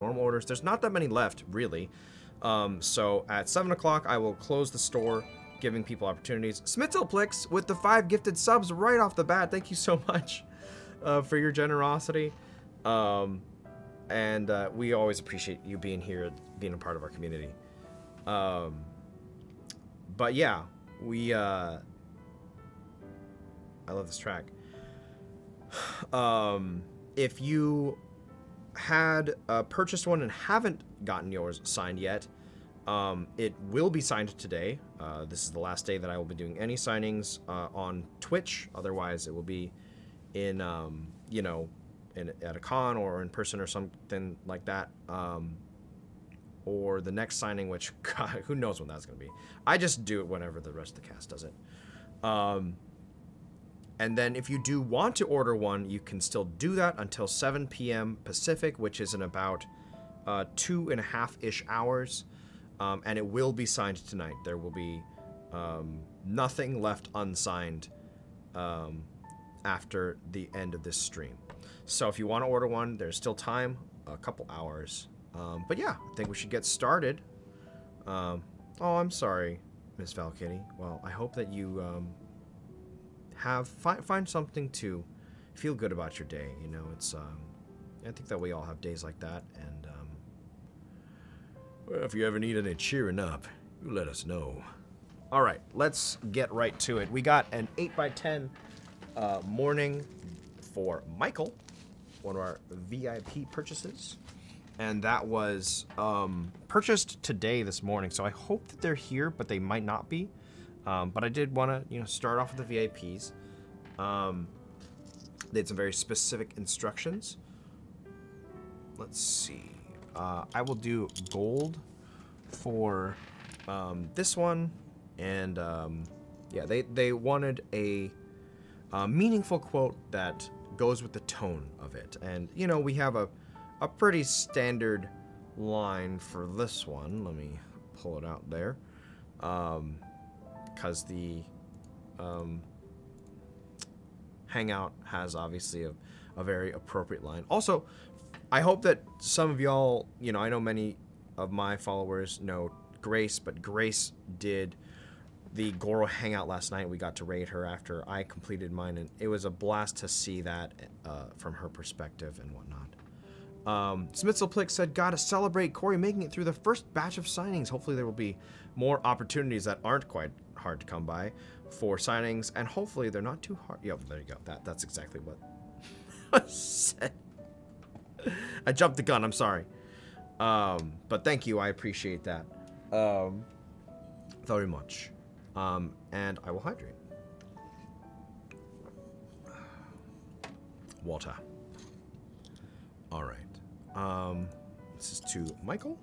normal orders. There's not that many left, really. Um, so at 7 o'clock, I will close the store, giving people opportunities. Smitzelplix with the five gifted subs right off the bat. Thank you so much uh, for your generosity. Um, and uh, we always appreciate you being here, being a part of our community. Um, but yeah, we. Uh, I love this track. Um, if you had uh, purchased one and haven't gotten yours signed yet, um, it will be signed today. Uh, this is the last day that I will be doing any signings uh, on Twitch. Otherwise, it will be in, um, you know, in, at a con or in person or something like that. Um, or the next signing, which God, who knows when that's going to be. I just do it whenever the rest of the cast does it. And then if you do want to order one, you can still do that until 7 p.m. Pacific, which is in about uh, two and a half ish hours. Um, and it will be signed tonight. There will be um, nothing left unsigned um, after the end of this stream. So if you want to order one, there's still time, a couple hours. Um, but yeah, I think we should get started. Um, oh, I'm sorry, Miss Valkyrie. Well, I hope that you um, have find find something to feel good about your day. You know, it's um, I think that we all have days like that, and um, well, if you ever need any cheering up, you let us know. All right, let's get right to it. We got an eight by ten uh, morning for Michael, one of our VIP purchases. And that was um, purchased today, this morning. So I hope that they're here, but they might not be. Um, but I did want to, you know, start off with the VIPs. Um, they had some very specific instructions. Let's see. Uh, I will do gold for um, this one, and um, yeah, they they wanted a, a meaningful quote that goes with the tone of it, and you know we have a a pretty standard line for this one. Let me pull it out there. Um, because the um, Hangout has obviously a, a very appropriate line. Also, I hope that some of y'all, you know, I know many of my followers know Grace, but Grace did the Goro Hangout last night. We got to raid her after I completed mine, and it was a blast to see that uh, from her perspective and whatnot. Um, Smitzelplick said, Gotta celebrate Cory making it through the first batch of signings. Hopefully, there will be more opportunities that aren't quite hard to come by for signings, and hopefully they're not too hard. Yep, there you go. That that's exactly what I said. I jumped the gun. I'm sorry. Um, but thank you. I appreciate that um, very much. Um, and I will hydrate. Water. All right. Um, this is to Michael.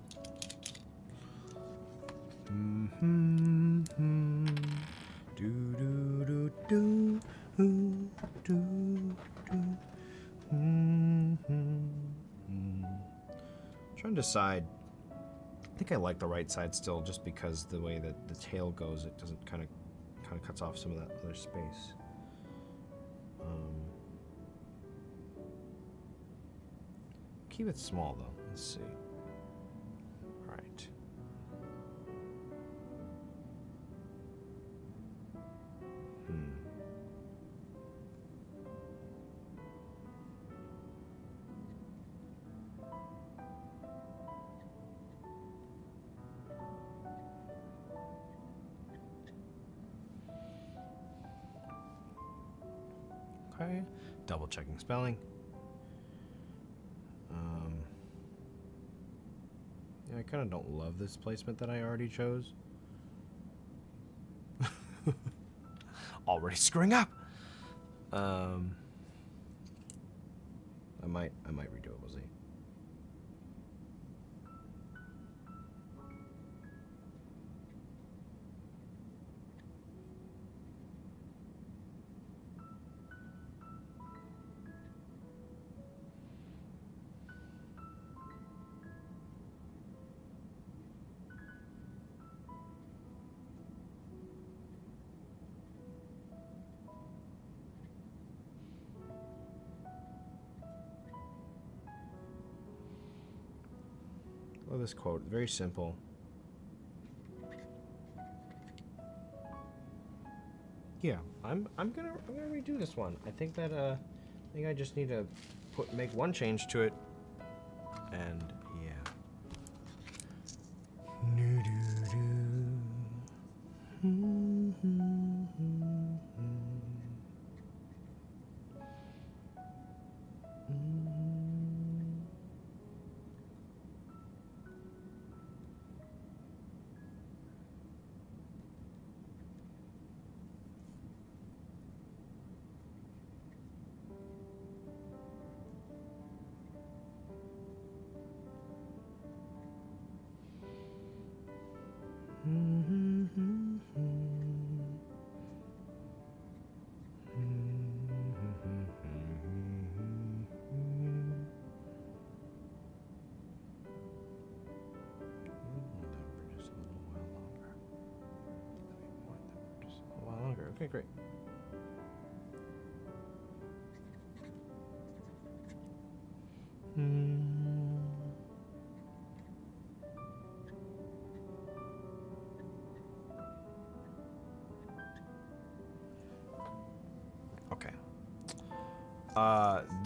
Trying to decide. I think I like the right side still, just because the way that the tail goes, it doesn't kind of kind of cuts off some of that other space. Um, keep it small though. Let's see. Hmm. Okay. Double checking spelling. Um, yeah, I kind of don't love this placement that I already chose. Already screwing up. Um, I might, I might redo it. This quote. Very simple. Yeah, I'm I'm gonna I'm gonna redo this one. I think that uh I think I just need to put make one change to it.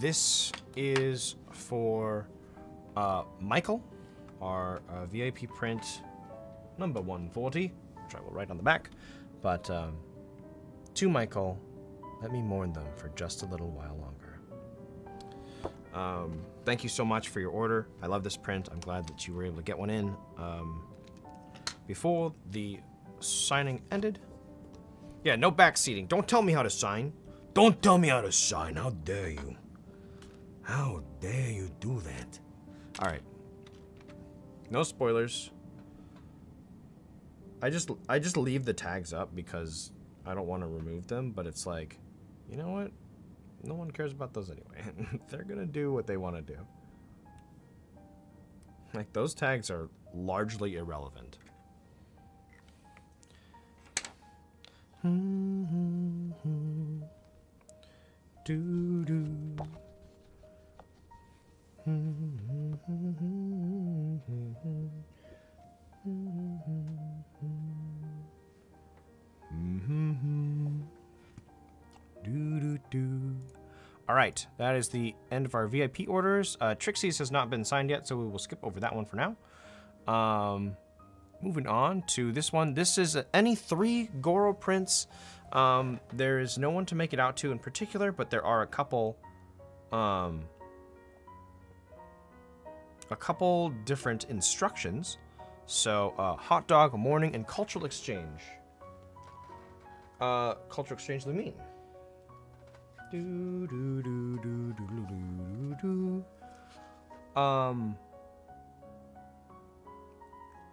This is for uh, Michael, our uh, VIP print number 140, which I will write on the back. But um, to Michael, let me mourn them for just a little while longer. Um, thank you so much for your order. I love this print. I'm glad that you were able to get one in um, before the signing ended. Yeah, no back seating. Don't tell me how to sign. Don't tell me how to sign. How dare you? How dare you do that? All right. No spoilers. I just I just leave the tags up because I don't want to remove them, but it's like, you know what? No one cares about those anyway. They're gonna do what they want to do. Like those tags are largely irrelevant. Mm-hmm. Do do. Do do. All right, that is the end of our VIP orders. Uh, Trixie's has not been signed yet, so we will skip over that one for now. Um, moving on to this one. This is any three Goro prints. Um, there is no one to make it out to in particular, but there are a couple, um, a couple different instructions. So uh, hot dog, morning, and cultural exchange. Uh, cultural exchange, Lumine. Do do do do do do do. Um,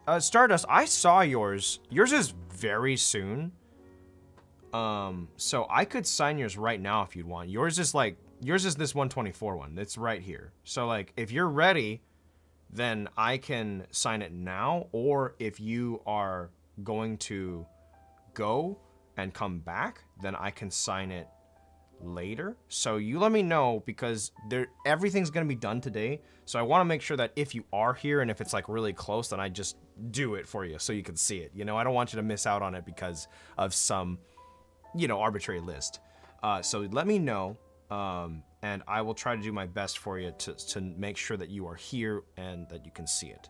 uh, Stardust, I saw yours. Yours is very soon. Um, so I could sign yours right now if you'd want. Yours is like, yours is this 124 one. It's right here. So like, if you're ready, then I can sign it now. Or if you are going to go and come back, then I can sign it later. So you let me know because there everything's gonna be done today. So I want to make sure that if you are here and if it's like really close, then I just do it for you so you can see it. You know, I don't want you to miss out on it because of some, you know, arbitrary list. Uh, so let me know, um, and I will try to do my best for you to to make sure that you are here and that you can see it.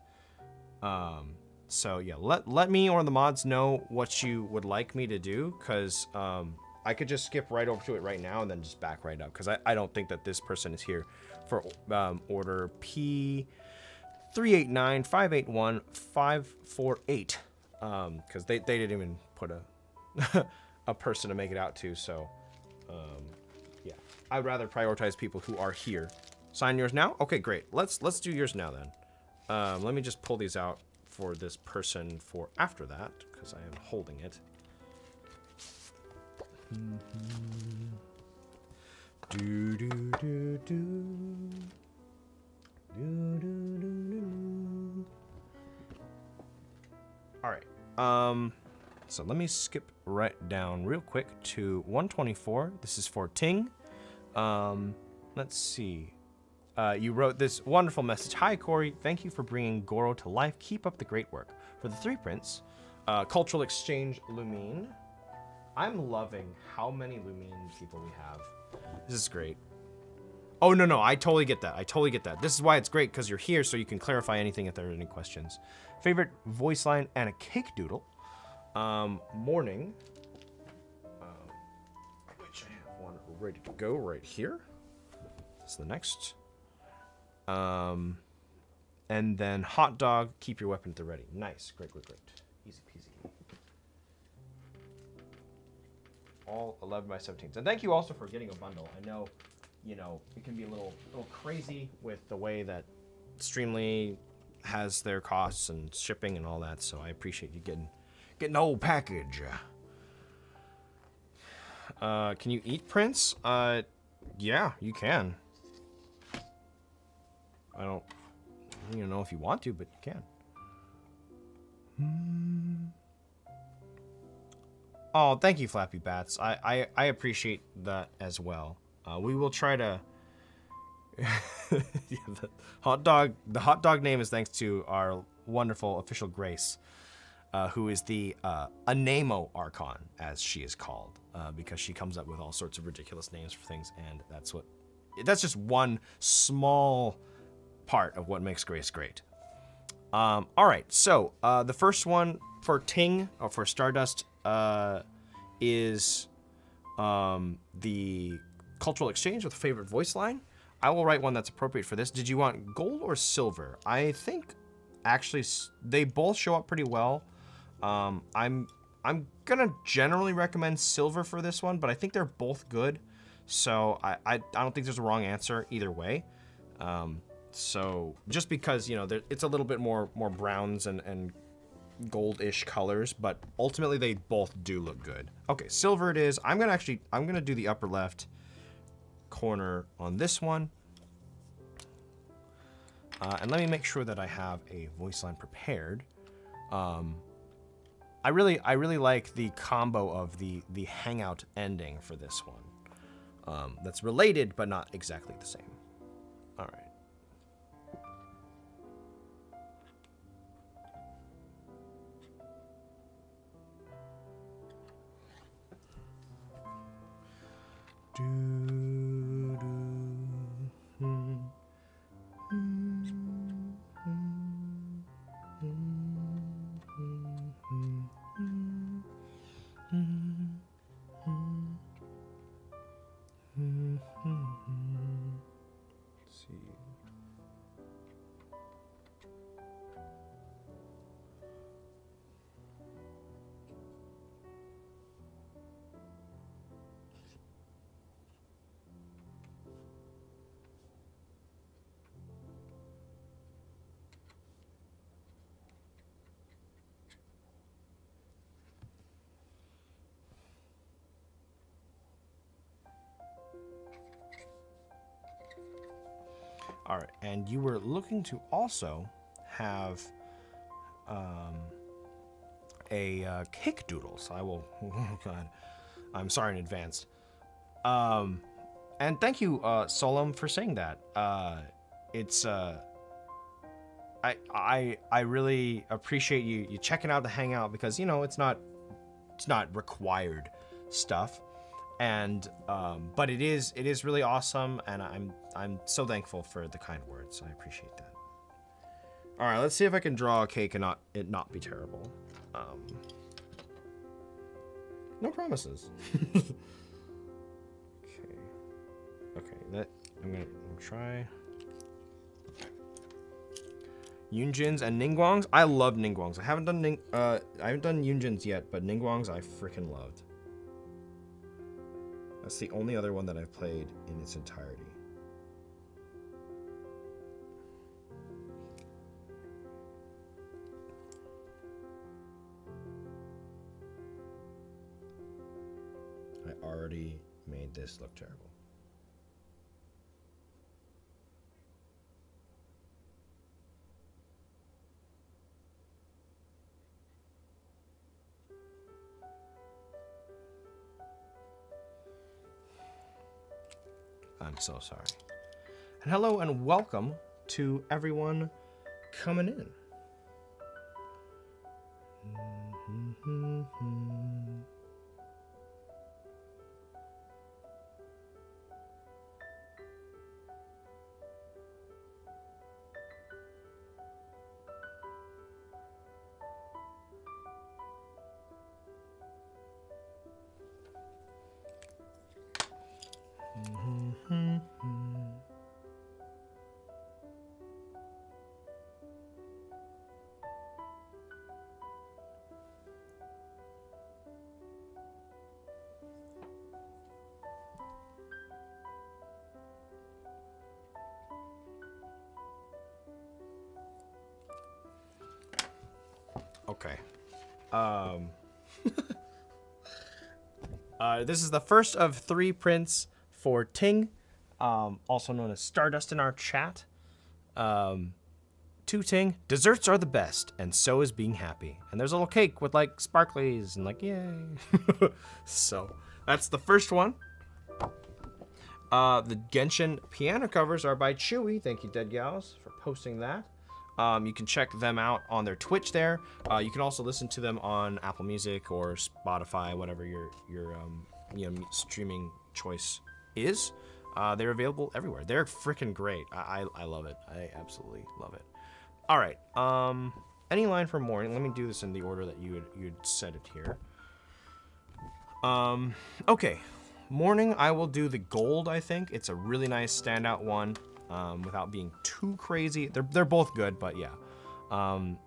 Um, so yeah, let let me or the mods know what you would like me to do, because um, I could just skip right over to it right now and then just back right up, because I, I don't think that this person is here for um, order P. 389-581-548 um because they, they didn't even put a a person to make it out to so um i'd rather prioritize people who are here. Sign yours now? Okay great. Let's let's do yours now then. Um let me just pull these out for this person for after that because i am holding it. Do do do do. All right. Um, so let me skip right down real quick to 124. This is for Ting. Um, let's see. Uh, you wrote this wonderful message. Hi, Cory. Thank you for bringing Goro to life. Keep up the great work. For the three prints, uh, Cultural Exchange Lumine. I'm loving how many Lumine people we have. This is great. Oh, no, no. I totally get that. I totally get that. This is why it's great, because you're here so you can clarify anything if there are any questions. Favorite voice line and a cake doodle. Um, morning. Ready to go right here. That's the next. Um, and then hot dog, keep your weapon at the ready. Nice. Great, great, great. Easy peasy. All 11 by 17s. And thank you also for getting a bundle. I know, you know, it can be a little, little crazy with the way that Streamily has their costs and shipping and all that. So I appreciate you getting, getting the whole package. Uh, can you eat prints? Uh, yeah, you can. I don't, I don't even know if you want to, but you can. Oh, thank you, Flappy Bats. I, I, I appreciate that as well. Uh, we will try to. yeah, the hot dog. The hot dog name is thanks to our wonderful official Grace, uh, who is the uh, Anemo Archon, as she is called, uh, because she comes up with all sorts of ridiculous names for things, and that's what. That's just one small part of what makes Grace great. Um, all right, so uh, the first one for Ting or for Stardust uh, is um, the cultural exchange with a favorite voice line. I will write one that's appropriate for this. Did you want gold or silver? I think actually they both show up pretty well. Um, I'm I'm gonna generally recommend silver for this one, but I think they're both good. So I I, I don't think there's a wrong answer either way. Um, so just because you know there, it's a little bit more more browns and and goldish colors, but ultimately they both do look good. Okay, silver it is. I'm gonna actually I'm gonna do the upper left corner on this one. Uh, and let me make sure that I have a voice line prepared. Um, I really I really like the combo of the the hangout ending for this one. Um, that's related but not exactly the same. All right. Do, All right, and you were looking to also have um, a uh, kick doodle. So I will. Oh God, I'm sorry in advance. Um, and thank you, uh, Solom, for saying that. Uh, it's uh, I I I really appreciate you you checking out the hangout because you know it's not it's not required stuff and um, but it is it is really awesome and i'm i'm so thankful for the kind words i appreciate that all right let's see if i can draw a cake and not it not be terrible um, no promises okay okay that i'm gonna try Yunjins and Ningguangs. I love Ningguangs. I haven't done Ning uh I haven't done Yunjins yet, but Ningguangs I freaking loved. That's the only other one that I've played in its entirety. I already made this look terrible. So sorry. And hello and welcome to everyone coming in. Okay. Uh, this is the first of three prints for Ting, um, also known as Stardust in our chat. Um, to Ting, desserts are the best, and so is being happy. And there's a little cake with like sparklies and like yay. so that's the first one. Uh, the Genshin piano covers are by Chewy. Thank you, Dead Gals, for posting that. Um, you can check them out on their Twitch there. Uh, you can also listen to them on Apple Music or Spotify, whatever your your um, you know streaming choice is. Uh, they're available everywhere. They're freaking great. I, I, I love it. I absolutely love it. All right. Um, any line for morning? Let me do this in the order that you had you'd said it here. Um, okay. Morning, I will do the gold. I think it's a really nice standout one um, without being too crazy. They're, they're both good, but yeah. Um,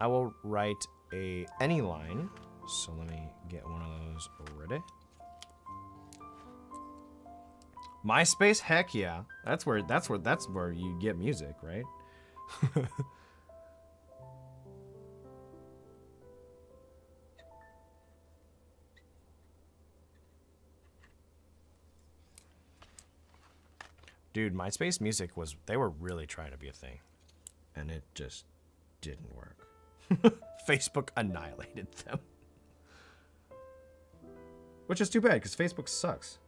I will write a any line. So let me get one of those ready. MySpace, heck yeah. That's where that's where that's where you get music, right? Dude, MySpace music was they were really trying to be a thing. And it just didn't work. Facebook annihilated them. Which is too bad because Facebook sucks.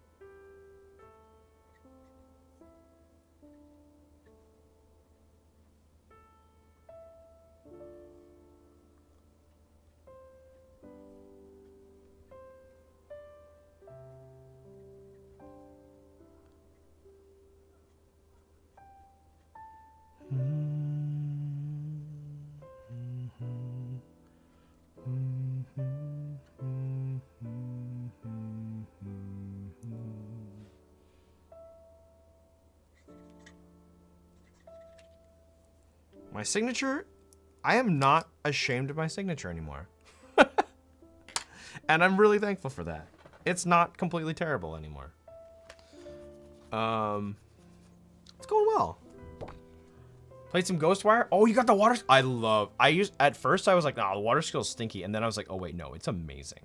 My signature, I am not ashamed of my signature anymore. and I'm really thankful for that. It's not completely terrible anymore. Um, it's going well. Played some Ghostwire. Oh, you got the water. I love. I used at first. I was like, "Nah, the water skill's stinky," and then I was like, "Oh wait, no, it's amazing.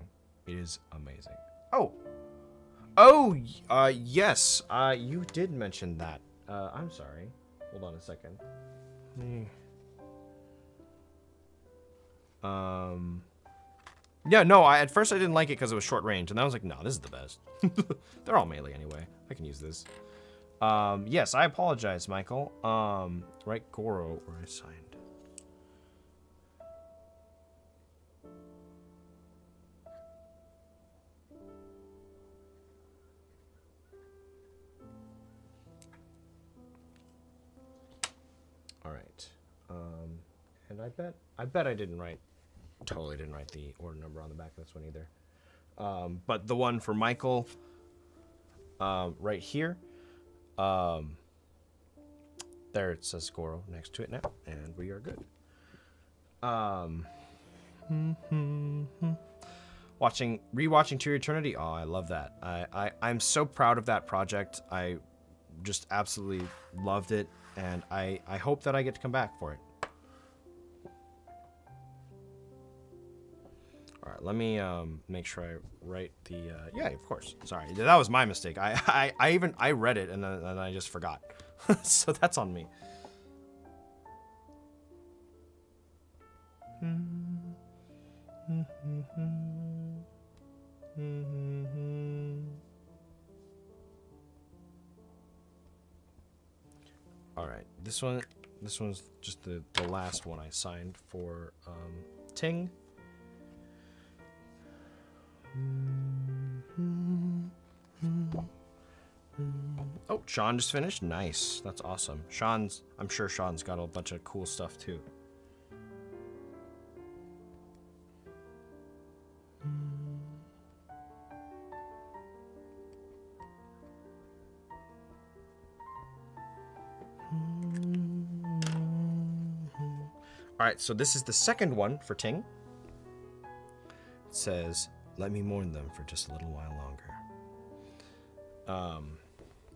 It is amazing." Oh, oh, uh, yes. Uh, you did mention that. Uh, I'm sorry. Hold on a second. Um. Yeah, no. I at first I didn't like it because it was short range, and then I was like, "No, this is the best." They're all melee anyway. I can use this. Um, yes, I apologize, Michael. Um, right, Goro, where I signed. All right. Um, and I bet, I bet I didn't write, totally didn't write the order number on the back of this one either. Um, but the one for Michael, um, right here, um, there it says Goro next to it now, and we are good. Um, watching, rewatching To Eternity. Oh, I love that. I, I, I'm so proud of that project. I just absolutely loved it, and I, I hope that I get to come back for it. All right, let me um, make sure I write the. Uh, yeah, of course. Sorry, that was my mistake. I, I, I even I read it and then, and I just forgot, so that's on me. All right, this one, this one's just the the last one I signed for um, Ting. Oh, Sean just finished. Nice, that's awesome. Sean's, I'm sure Sean's got a bunch of cool stuff too. All right, so this is the second one for Ting. It says, "Let me mourn them for just a little while longer," um,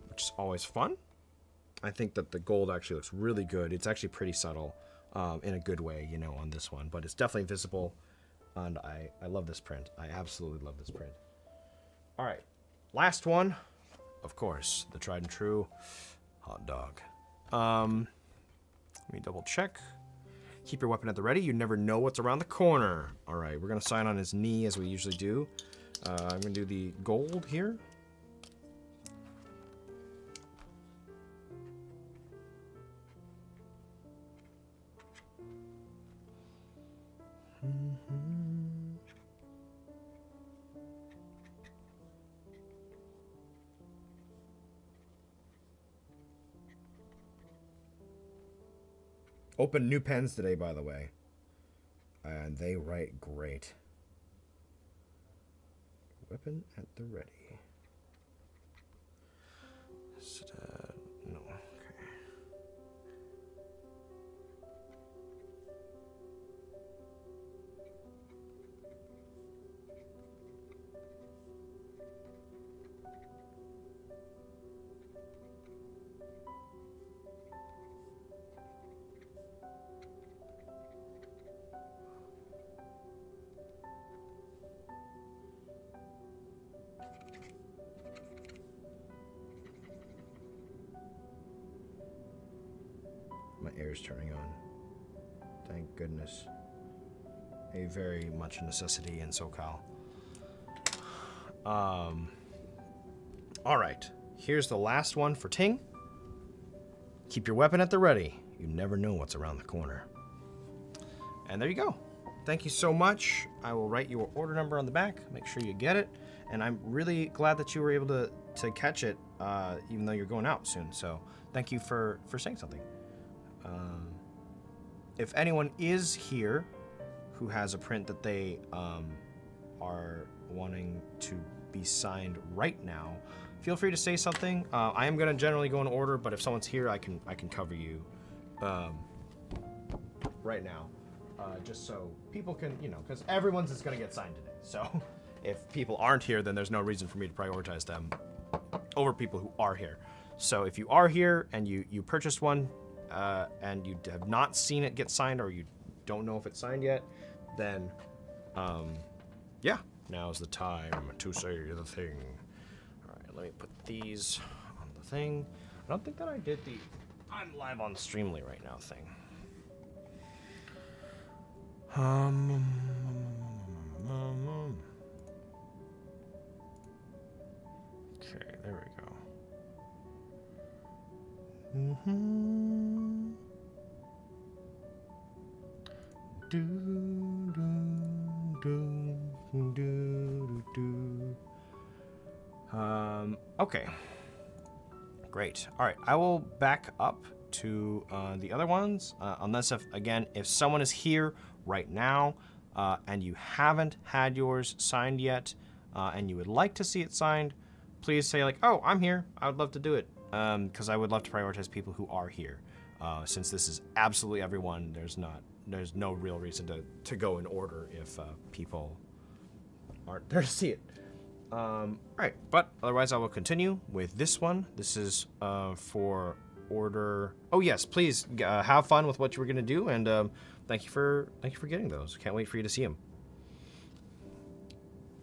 which is always fun. I think that the gold actually looks really good. It's actually pretty subtle, um, in a good way, you know, on this one, but it's definitely visible, and I I love this print. I absolutely love this print. All right, last one, of course, the tried and true hot dog. Um, let me double check. Keep your weapon at the ready. You never know what's around the corner. All right, we're gonna sign on his knee as we usually do. Uh, I'm gonna do the gold here. Open new pens today, by the way. And they write great. Weapon at the ready. Turning on. Thank goodness. A very much necessity in SoCal. Um. All right. Here's the last one for Ting. Keep your weapon at the ready. You never know what's around the corner. And there you go. Thank you so much. I will write your order number on the back. Make sure you get it. And I'm really glad that you were able to, to catch it, uh, even though you're going out soon. So thank you for, for saying something. Um, if anyone is here who has a print that they um, are wanting to be signed right now, feel free to say something. Uh, I am going to generally go in order, but if someone's here, I can I can cover you um, right now, uh, just so people can you know because everyone's is going to get signed today. So if people aren't here, then there's no reason for me to prioritize them over people who are here. So if you are here and you you purchased one uh, and you have not seen it get signed or you don't know if it's signed yet, then um, yeah, now's the time to say the thing. All right, let me put these on the thing. I don't think that I did the I'm live on Streamily right now thing. Um. Okay, there we go. Mm-hmm. Do, do, do, do, do, do. Um, okay. Great. All right, I will back up to uh, the other ones, uh, unless if again, if someone is here right now uh, and you haven't had yours signed yet, uh, and you would like to see it signed, please say like, "Oh, I'm here. I would love to do it," because I would love to prioritize people who are here. Uh, since this is absolutely everyone, there's not, there's no real reason to to go in order if uh, people aren't there to see it. Um, right, but otherwise, I will continue with this one. This is uh, for order. Oh yes, please uh, have fun with what you were gonna do, and um, thank you for thank you for getting those. Can't wait for you to see them.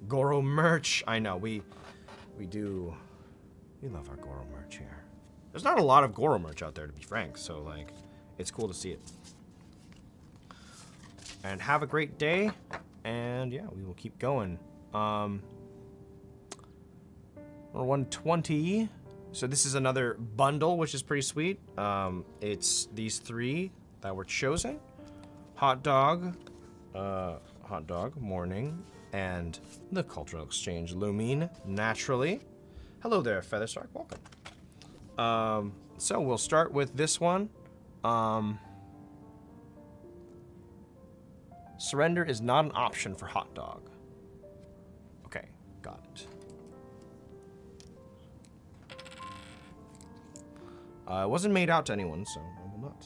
Goro merch. I know we we do we love our Goro merch here. There's not a lot of Goro merch out there, to be frank. So like, it's cool to see it. And have a great day. And yeah, we will keep going. Um, we're 120. So this is another bundle, which is pretty sweet. Um, it's these three that were chosen: hot dog, uh, hot dog, morning, and the cultural exchange Lumine. Naturally, hello there, Featherstark. Welcome. Um, so we'll start with this one. Um, surrender is not an option for hot dog. Okay, got it. Uh, it wasn't made out to anyone, so I will not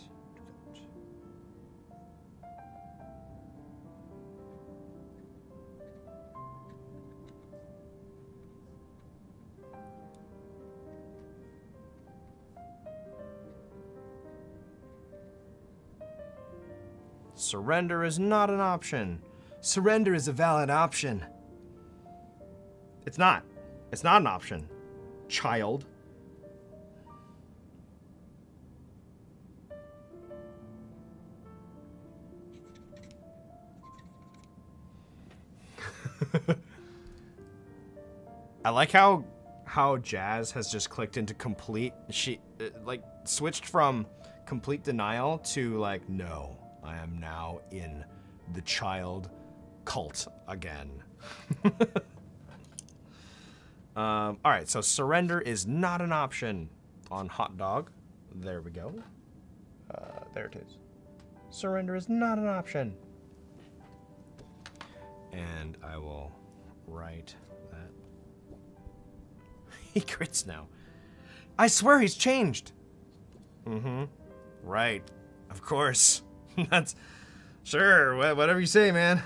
Surrender is not an option. Surrender is a valid option. It's not. It's not an option. Childe. I like how how Jazz has just clicked into complete she uh, like switched from complete denial to like no, I am now in the Childe cult again. um, all right, so surrender is not an option on hot dog. There we go. Uh, there it is. Surrender is not an option. And I will write that. he crits now. I swear he's changed. Mm-hmm. Right. Of course. That's sure. wha- Whatever you say, man.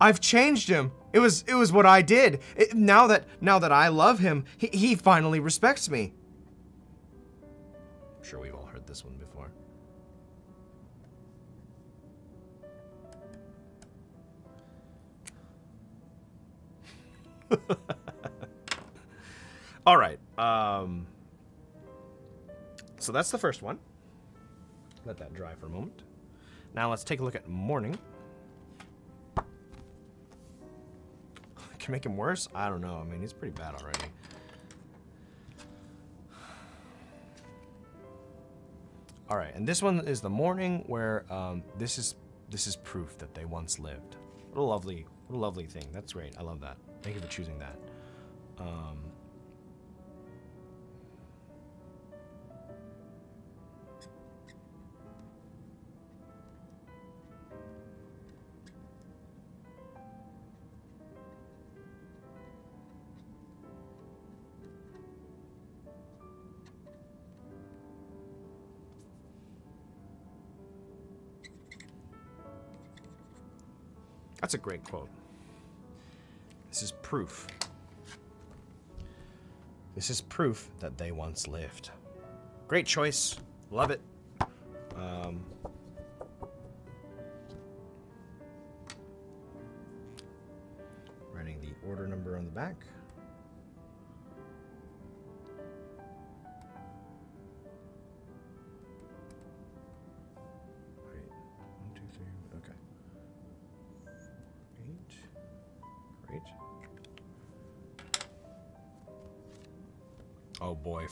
I've changed him. It was it was what I did. It- now that now that I love him, he, he finally respects me. I'm sure we've all heard this one before. All right. Um, so that's the first one. Let that dry for a moment. Now let's take a look at morning. Can make him worse? I don't know. I mean, he's pretty bad already. All right, and this one is the morning where um, this is this is proof that they once lived. What a lovely, what a lovely thing. That's great. I love that. Thank you for choosing that. Um, That's a great quote. This is proof. This is proof that they once lived. Great choice. Love it.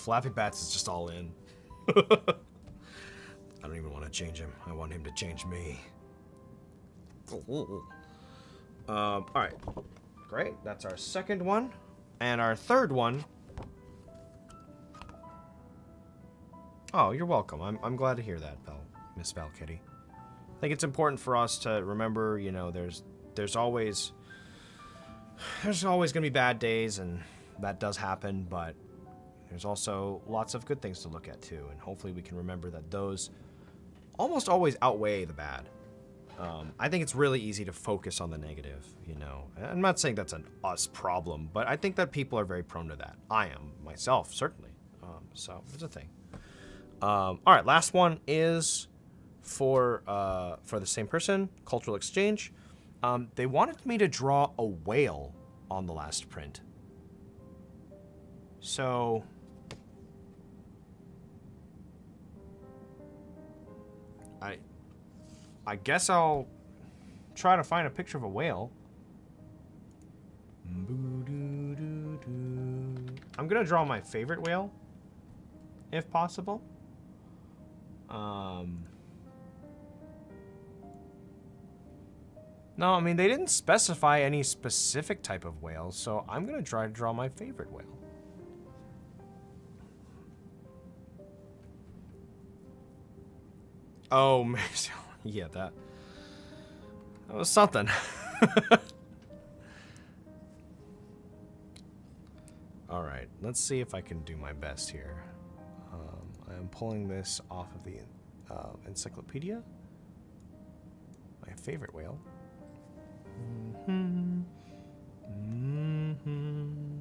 Flappy Bats is just all in. I don't even want to change him. I want him to change me. Um, all right, great. That's our second one, and our third one. Oh, you're welcome. I'm, I'm glad to hear that, Val, Miss Val Kitty. I think it's important for us to remember, you know, there's there's always there's always going to be bad days and that does happen, but there's also lots of good things to look at too, and hopefully we can remember that those almost always outweigh the bad. Um, I think it's really easy to focus on the negative, you know. I'm not saying that's an us problem, but I think that people are very prone to that. I am myself, certainly. Um, so it's a thing. Um, all right, last one is for uh, for the same person, cultural exchange. Um, they wanted me to draw a whale on the last print. So I I guess I'll try to find a picture of a whale. I'm gonna draw my favorite whale, if possible. Um. No, I mean they didn't specify any specific type of whale, so I'm gonna try to draw my favorite whale. Oh, yeah, that that was something. All right, let's see if I can do my best here. Um, I'm pulling this off of the uh, encyclopedia. My favorite whale. Mm-hmm. Mm-hmm.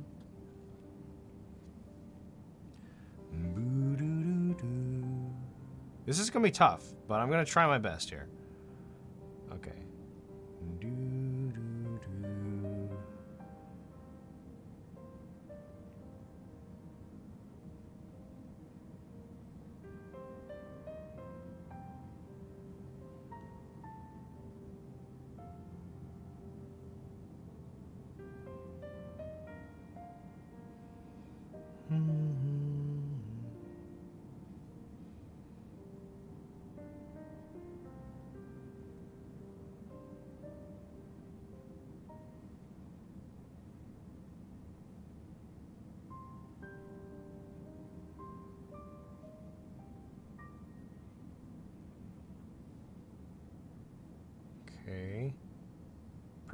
This is gonna be tough, but I'm gonna try my best here.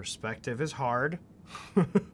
Perspective is hard.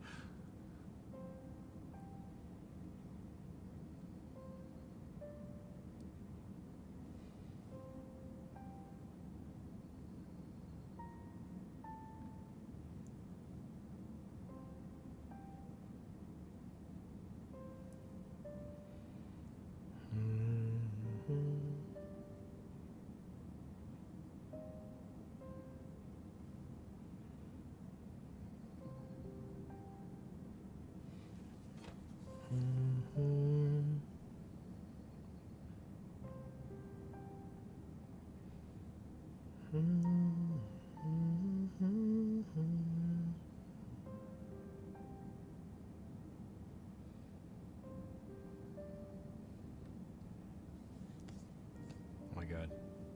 my god,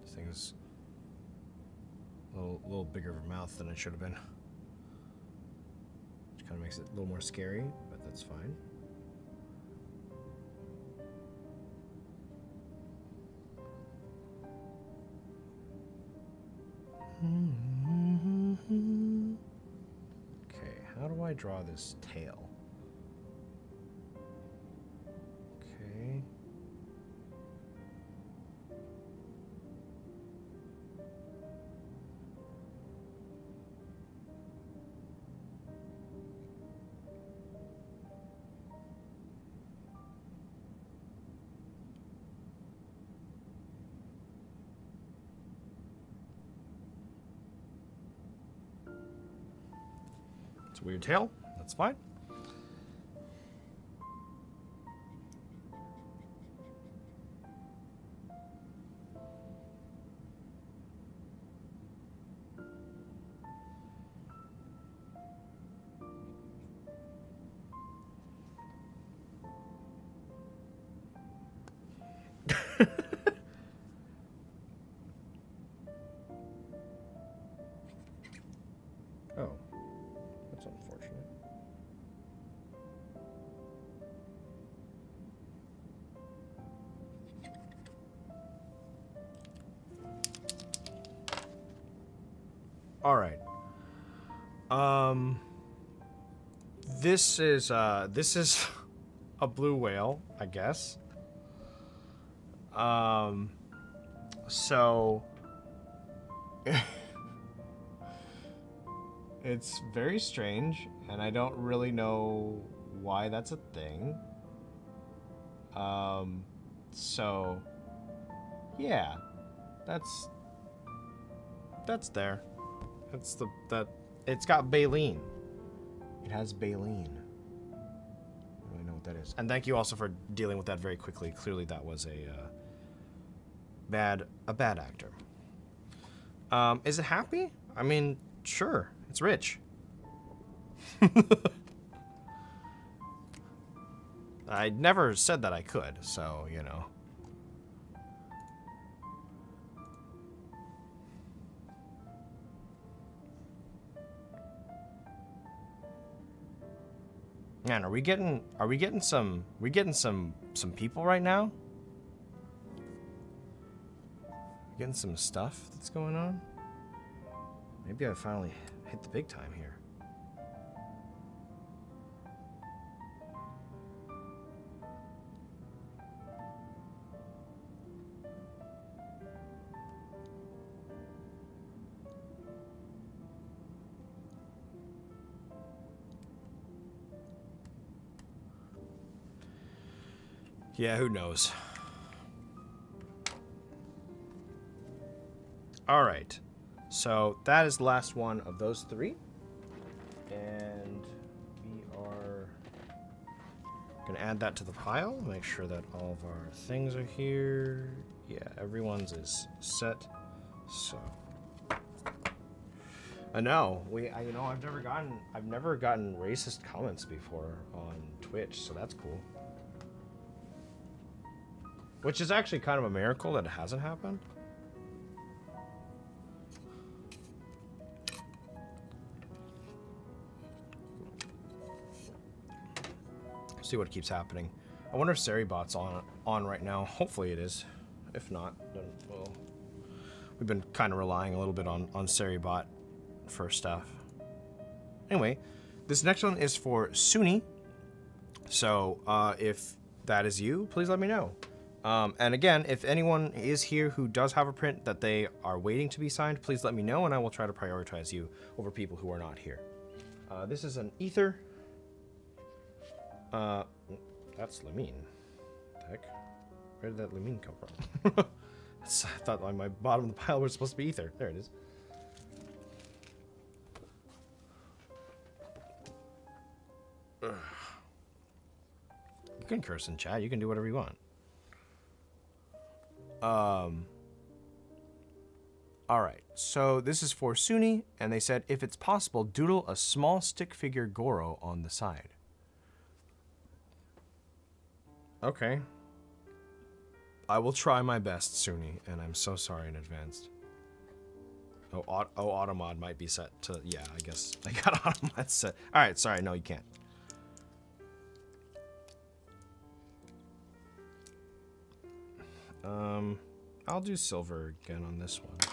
this thing is a little, little bigger of a mouth than it should have been. Which kind of makes it a little more scary, but that's fine. Okay, how do I draw this tail? Weird tail. That's fine. All right. Um this is uh this is a blue whale, I guess. Um so It's very strange, and I don't really know why that's a thing. Um, so, yeah, that's that's there. That's the that it's got baleen. It has baleen. I don't really know what that is. And thank you also for dealing with that very quickly. Clearly, that was a uh, bad a bad actor. Um, is it happy? I mean, sure. It's rich. I never said that I could, so, you know. Man, are we getting are we getting some we getting some some people right now? Getting some stuff that's going on? Maybe I finally hit the big time here. Yeah, who knows? All right. So that is the last one of those three. And we are going to add that to the pile. Make sure that all of our things are here. Yeah, everyone's is set. So I know we, I, you know, I've never gotten, I've never gotten racist comments before on Twitch, so that's cool. Which is actually kind of a miracle that it hasn't happened. See what keeps happening. I wonder if Seribot's on on right now. Hopefully it is. If not, then well, we've been kind of relying a little bit on on Seribot for stuff. Anyway, this next one is for Suni. So uh, if that is you, please let me know. Um, and again, if anyone is here who does have a print that they are waiting to be signed, please let me know and I will try to prioritize you over people who are not here. Uh, this is an Aether. Uh, that's Lumine. Heck, where did that Lumine come from? I thought my bottom of the pile was supposed to be Aether. There it is. You can curse in chat. You can do whatever you want. Um. All right, so this is for Suni, and they said if it's possible, doodle a small stick figure Gorou on the side. Okay. I will try my best, Suni, and I'm so sorry in advance. Oh, oh, Automod might be set to, yeah, I guess. I got Automod set. All right, sorry, no, you can't. Um, I'll do silver again on this one.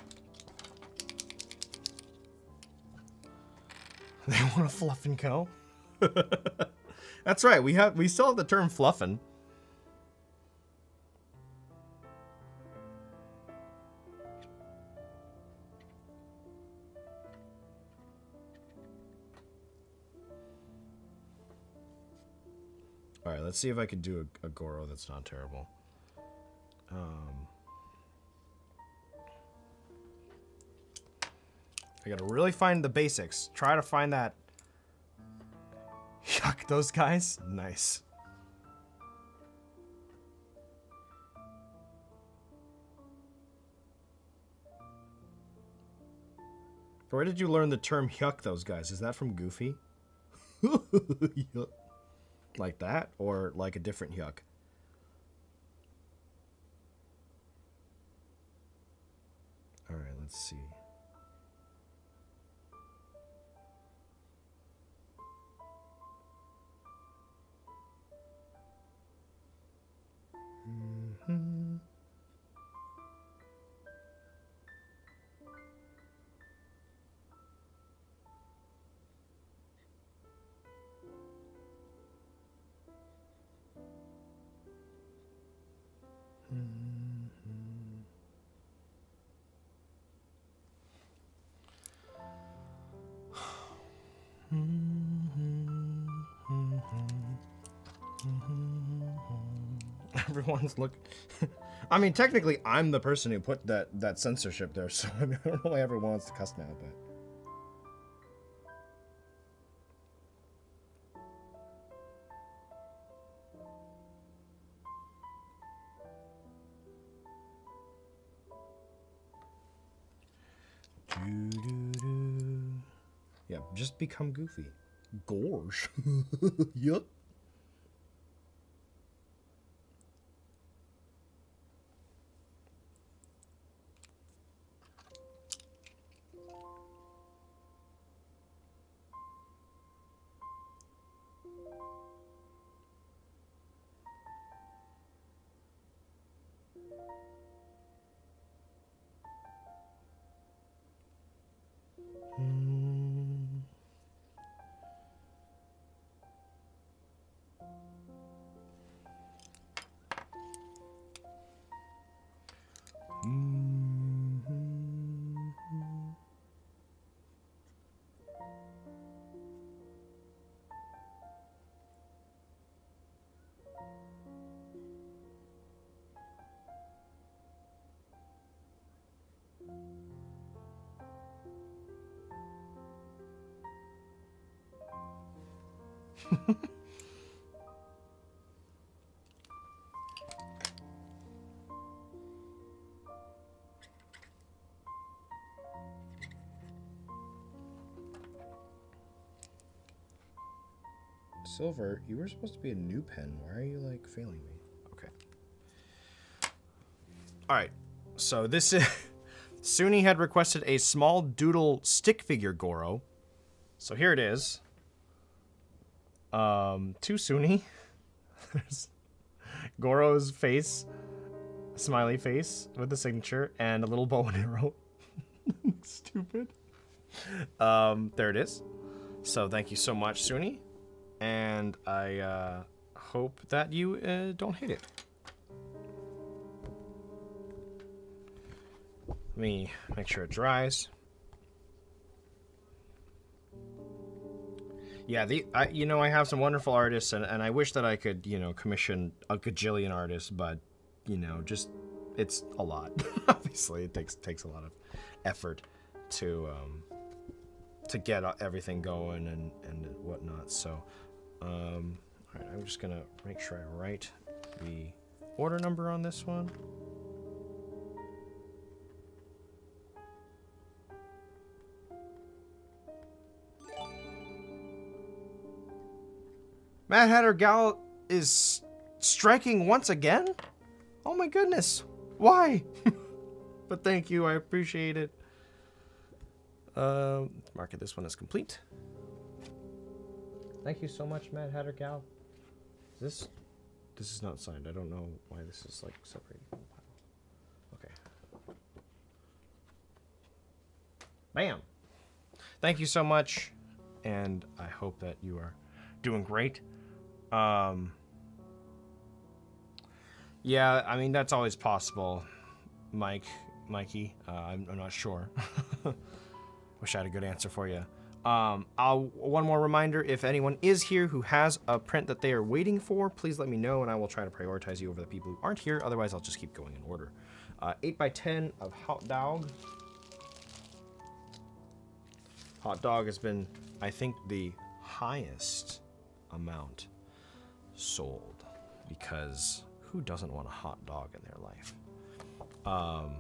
They want to fluff and? That's right, we have we still have the term fluffin'. Alright, let's see if I can do a, a Gorou that's not terrible. Um, I gotta really find the basics. Try to find that. Yuck, those guys? Nice. Where did you learn the term yuck those guys? Is that from Goofy? Like that? Or like a different yuck? Let's see. Everyone's look. I mean, technically, I'm the person who put that that censorship there, so I, mean, I don't know why everyone wants to cuss now, but. Yeah, just become goofy. Gorge. yup. Silver, you were supposed to be a new pen. Why are you like failing me? Okay. All right. So this is Suni had requested a small doodle stick figure Gorou. So here it is. Um, to Suni. There's Gorou's face, smiley face with the signature, and a little bow and arrow. Stupid. Um, there it is. So thank you so much, Suni and I uh, hope that you uh, don't hate it. Let me make sure it dries. Yeah, the I, you know I have some wonderful artists, and, and I wish that I could you know commission a gajillion artists, but you know just it's a lot. Obviously, it takes takes a lot of effort to um, to get everything going and and whatnot. So um, all right, I'm just gonna make sure I write the order number on this one. Mad Hatter Gal is striking once again? Oh my goodness. Why? but thank you, I appreciate it. Uh, mark this one as complete. Thank you so much, Mad Hatter Gal. Is this this is not signed. I don't know why this is like separated. Okay. Bam. Thank you so much, and I hope that you are doing great. Um, yeah, I mean that's always possible, Mike, Mikey. Uh, I'm, I'm not sure. Wish I had a good answer for you. Um, I'll, one more reminder, if anyone is here who has a print that they are waiting for, please let me know and I will try to prioritize you over the people who aren't here. Otherwise, I'll just keep going in order. Uh, Eight by ten of Hot Dog. Hot Dog has been, I think, the highest amount sold because who doesn't want a hot dog in their life? Um,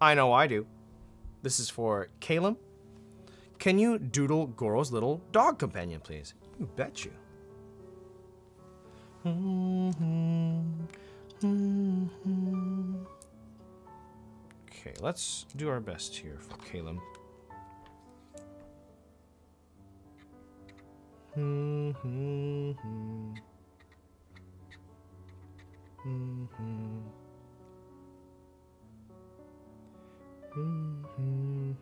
I know I do. This is for Caleb. Can you doodle Gorou's little dog companion, please? You bet you. Okay, let's do our best here for Caleb. Hmm, hmm, hmm. Mm-hmm. Mm-hmm.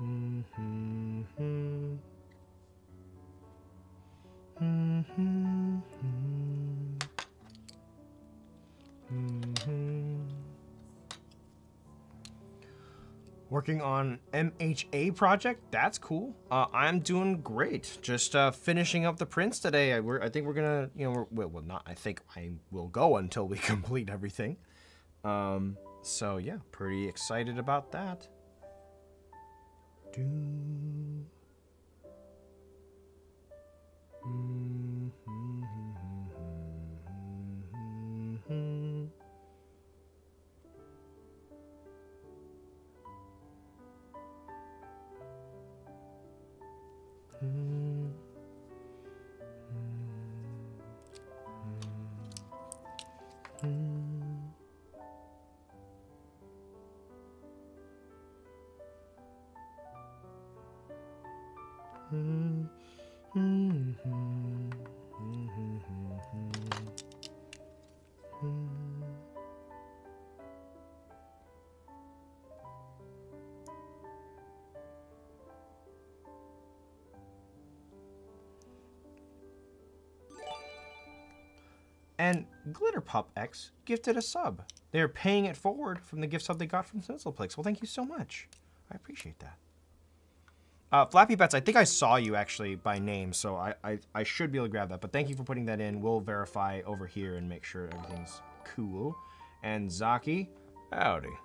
Mm-hmm. Hmm. Hmm. Working on MHA project, that's cool. Uh, I'm doing great. Just uh, finishing up the prints today. I, I think we're gonna, you know, we're, well, not. I think I will go until we complete everything. Um, so yeah, pretty excited about that. Do. Mm -hmm. Mm-hmm. And Glitterpop X gifted a sub. They're paying it forward from the gift sub they got from Sizzleplex. Well, thank you so much. I appreciate that. Uh, Flappy Bets, I think I saw you actually by name, so I, I, I should be able to grab that. But thank you for putting that in. We'll verify over here and make sure everything's cool. And Zaki, howdy.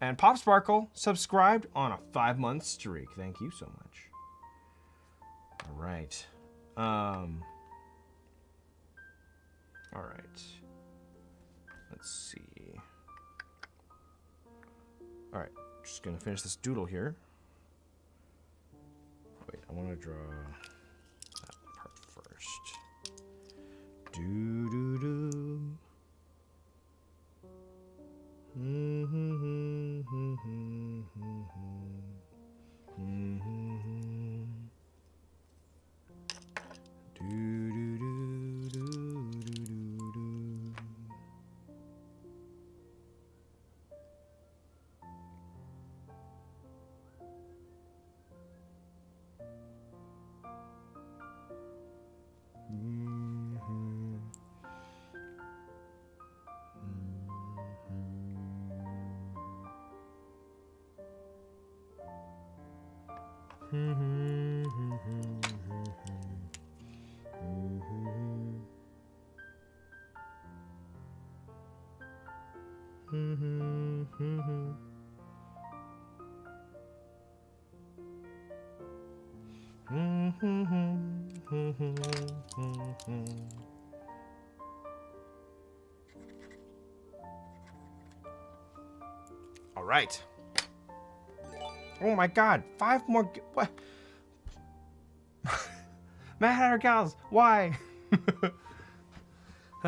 And Pop Sparkle subscribed on a five-month streak. Thank you so much. All right. Um. All right. Let's see. All right. Just gonna finish this doodle here. Wait, I want to draw that part first. Do do do. Do my god, five more. What? Mad Hatter Gals, why?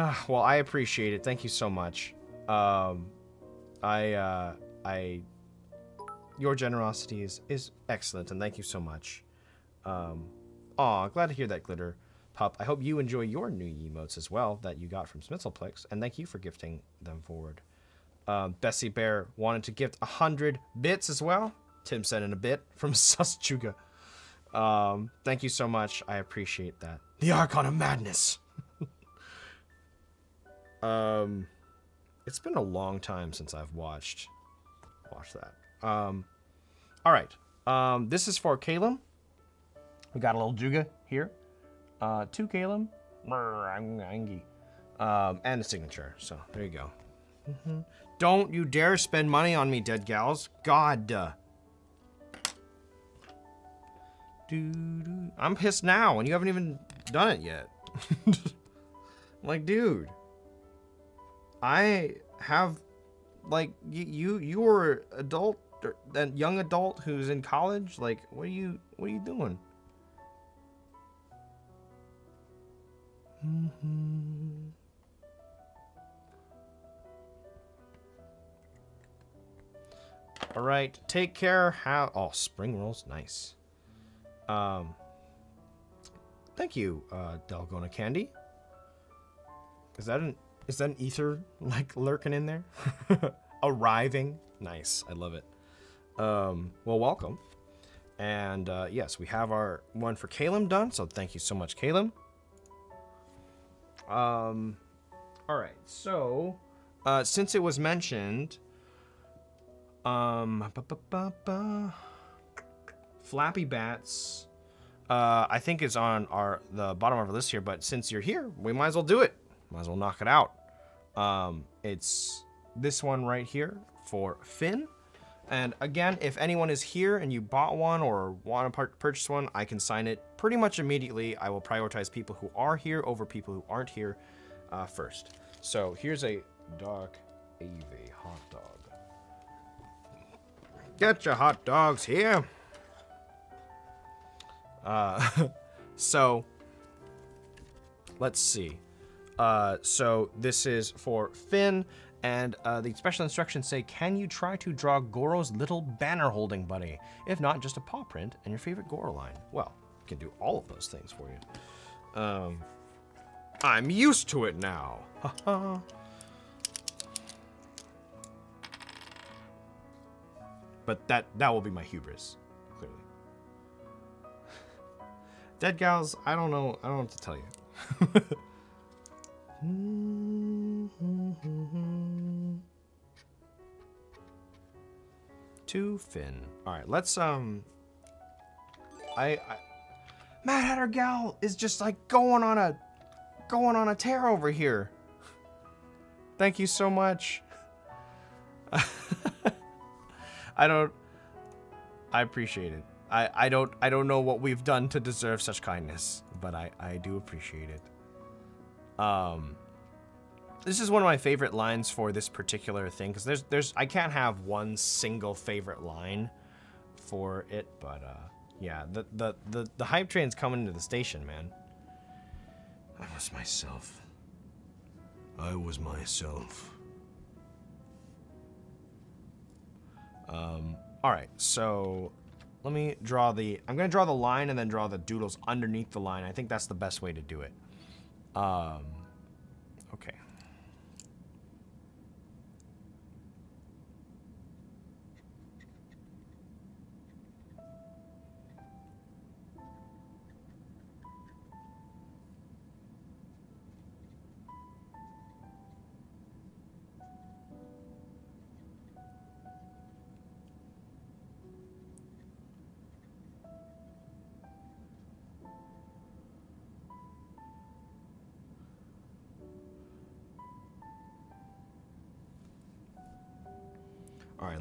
Ah, well, I appreciate it. Thank you so much. Um, I, uh, I, your generosity is, is excellent, and thank you so much. Um, aw, glad to hear that, Glitter Pup. I hope you enjoy your new emotes as well that you got from Smitzelplex, and thank you for gifting them forward. Um, Bessie Bear wanted to gift a hundred bits as well. Tim sent in a bit from Suschuga. Um, thank you so much. I appreciate that. The Archon of Madness. um, it's been a long time since I've watched watched that. Um, all right. Um, this is for Calum. We got a little Juuga here. Uh, to Calum. Um, and a signature. So there you go. Don't you dare spend money on me, dead gals. God. Doo. I'm pissed now, and you haven't even done it yet. like, dude. I have, like, you you were adult, or that young adult who's in college. Like, what are you what are you doing? Mm-hmm. All right, take care. How? Oh, spring rolls, nice. Um, thank you, uh, Dalgona Candy. Is that an is that an Aether like lurking in there? Arriving, nice. I love it. Um, well, welcome. And uh, yes, we have our one for Calum done. So thank you so much, Calum. Um, all right. So, uh, since it was mentioned, um, ba, ba, ba. Flappy Bats, uh, I think is on our the bottom of our list here. But since you're here, we might as well do it. Might as well knock it out. Um, it's this one right here for Finn. And again, if anyone is here and you bought one or want to purchase one, I can sign it pretty much immediately. I will prioritize people who are here over people who aren't here uh, first. So here's a Dark Avy hot dog. Get your hot dogs here. Uh, so let's see. Uh, so this is for Finn, and uh, the special instructions say, "Can you try to draw Gorou's little banner holding buddy? If not, just a paw print and your favorite Gorou line." Well, can do all of those things for you. Um, I'm used to it now. But that that will be my hubris, Dead gals, I don't know. I don't know what to tell you. to Finn. All right, let's um. I, I Mad Hatter Gal is just like going on a going on a tear over here. Thank you so much. I don't. I appreciate it. I, I don't I don't know what we've done to deserve such kindness, but I, I do appreciate it. Um, this is one of my favorite lines for this particular thing because there's there's I can't have one single favorite line for it, but uh, yeah, the the the the hype train's coming to the station, man. I was myself. I was myself. Um, all right, so let me draw the, I'm gonna draw the line and then draw the doodles underneath the line. I think that's the best way to do it. Um,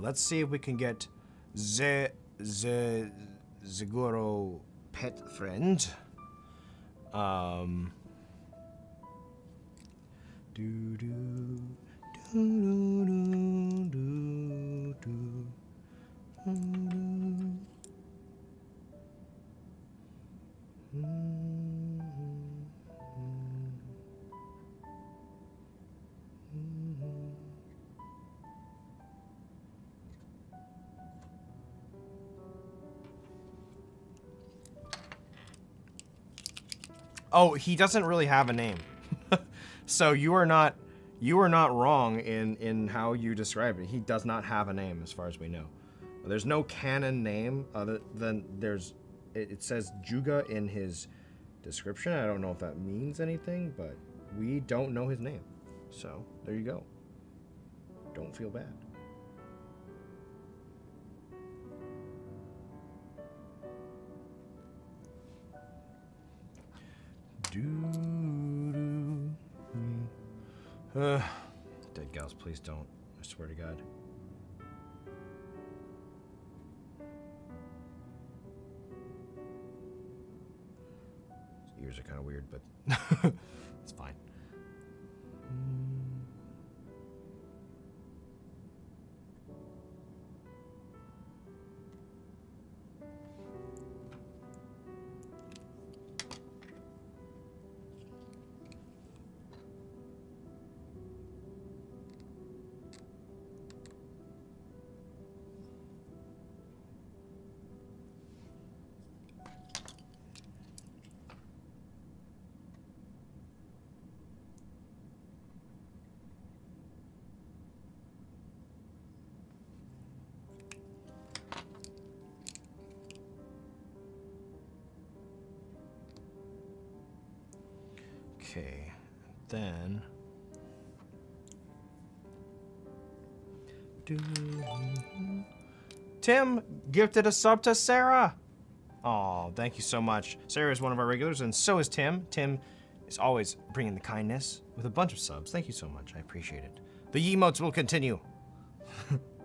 let's see if we can get the the Zagoro pet friend. Um. Do do do do do do do. Oh, he doesn't really have a name. so you are not you are not wrong in in how you describe it. He does not have a name as far as we know. There's no canon name other than there's it, it says Juuga in his description. I don't know if that means anything, but we don't know his name. So, there you go. Don't feel bad. Do, do, do. Uh, dead gals, please don't. I swear to God. His ears are kind of weird, but it's fine. Okay, then. Mm-hmm. Tim gifted a sub to Sarah. Oh, thank you so much. Sarah is one of our regulars, and so is Tim. Tim is always bringing the kindness with a bunch of subs. Thank you so much. I appreciate it. The emotes will continue.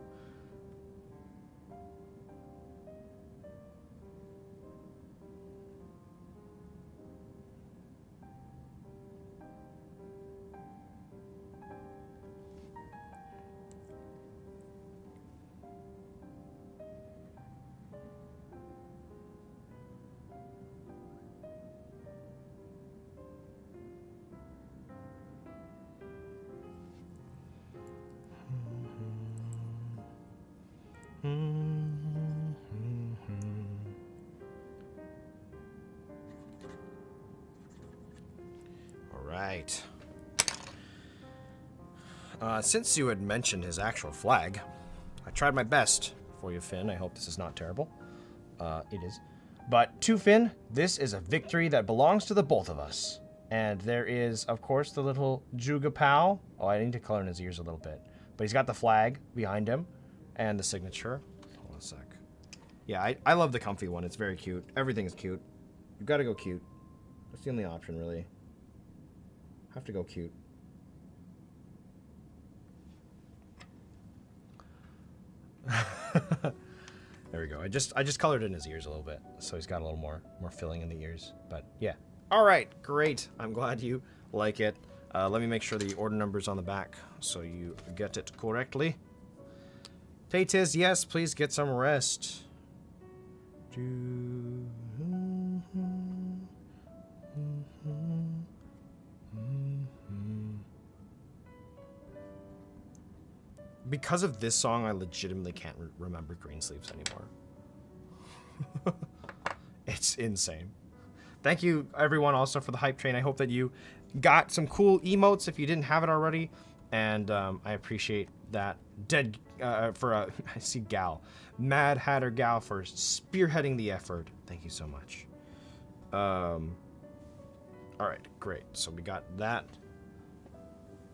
since you had mentioned his actual flag, I tried my best for you, Finn. I hope this is not terrible. Uh, it is. But to Finn, this is a victory that belongs to the both of us. And there is, of course, the little Juuga Pal. Oh, I need to color in his ears a little bit. But he's got the flag behind him and the signature. Hold on a sec. Yeah, I, I love the comfy one. It's very cute. Everything's cute. You've got to go cute. That's the only option, really. Have to go cute. there we go. I just I just colored in his ears a little bit, so he's got a little more more filling in the ears. But yeah. All right, great. I'm glad you like it. Uh, let me make sure the order number's on the back so you get it correctly. Tatiz, yes, please get some rest. Because of this song, I legitimately can't re remember Greensleeves anymore. it's insane. Thank you, everyone, also for the hype train. I hope that you got some cool emotes if you didn't have it already, and um, I appreciate that. Dead uh, for a, I see Gal, Mad Hatter Gal for spearheading the effort. Thank you so much. Um, all right, great. So we got that,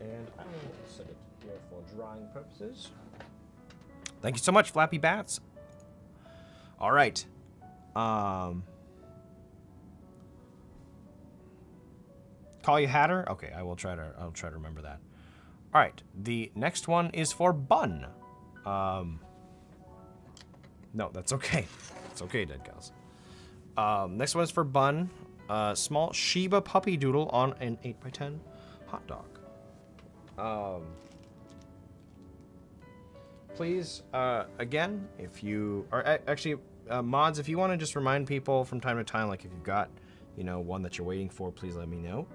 and I will set it here for drawing purposes. Thank you so much, Flappy Bats. All right. Um. Call you Hatter? Okay, I will try to I'll try to remember that. All right, the next one is for Bun. Um, no, that's okay. It's okay, dead cows. Um, next one is for Bun. Uh, small Shiba puppy doodle on an 8x10 hot dog. Um, please, uh, again, if you are actually uh, mods, if you want to just remind people from time to time, like if you've got, you know, one that you're waiting for, please let me know.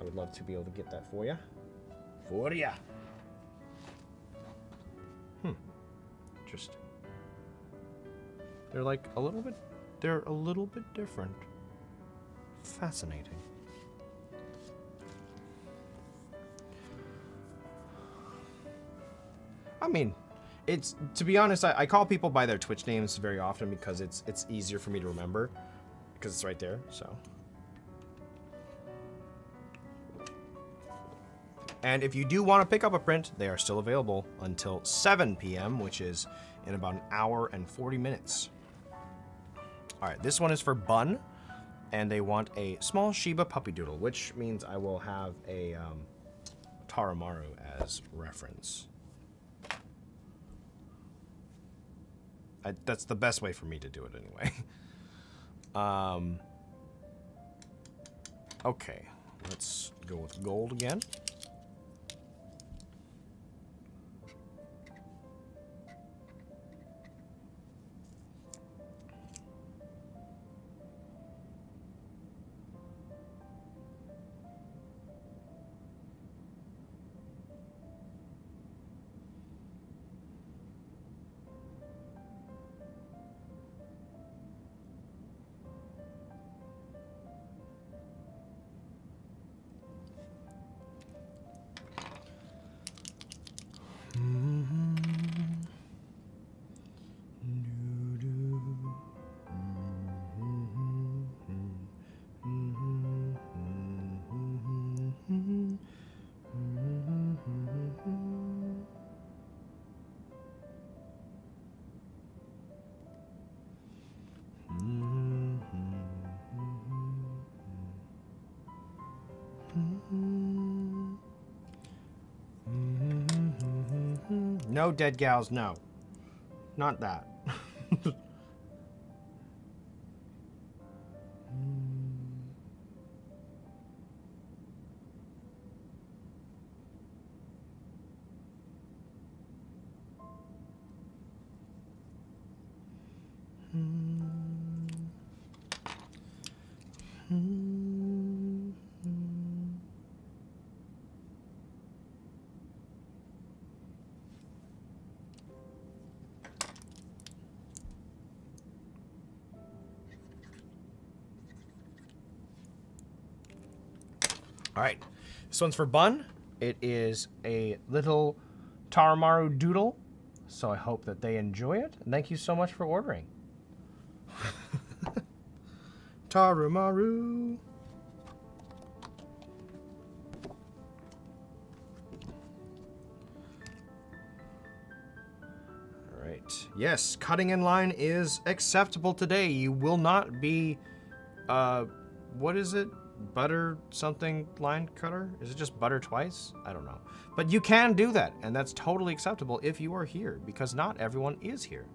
I would love to be able to get that for you. For ya. Hmm. Interesting. They're like a little bit, they're a little bit different. Fascinating. I mean, it's to be honest, I, I, call people by their Twitch names very often because it's it's easier for me to remember because it's right there. So. And if you do want to pick up a print, they are still available until 7 p.m., which is in about an hour and 40 minutes. All right, this one is for Bun, and they want a small Shiba puppy doodle, which means I will have a um, Taromaru as reference. I, that's the best way for me to do it anyway. um, okay, let's go with gold again. No dead gals, no. Not that. All right, this one's for Bun. It is a little Taromaru doodle, so I hope that they enjoy it. And thank you so much for ordering. Taromaru. All right. Yes, cutting in line is acceptable today. You will not be, uh, what is it? Butter something line cutter? Is it just butter twice? I don't know. But you can do that, and that's totally acceptable if you are here, because not everyone is here.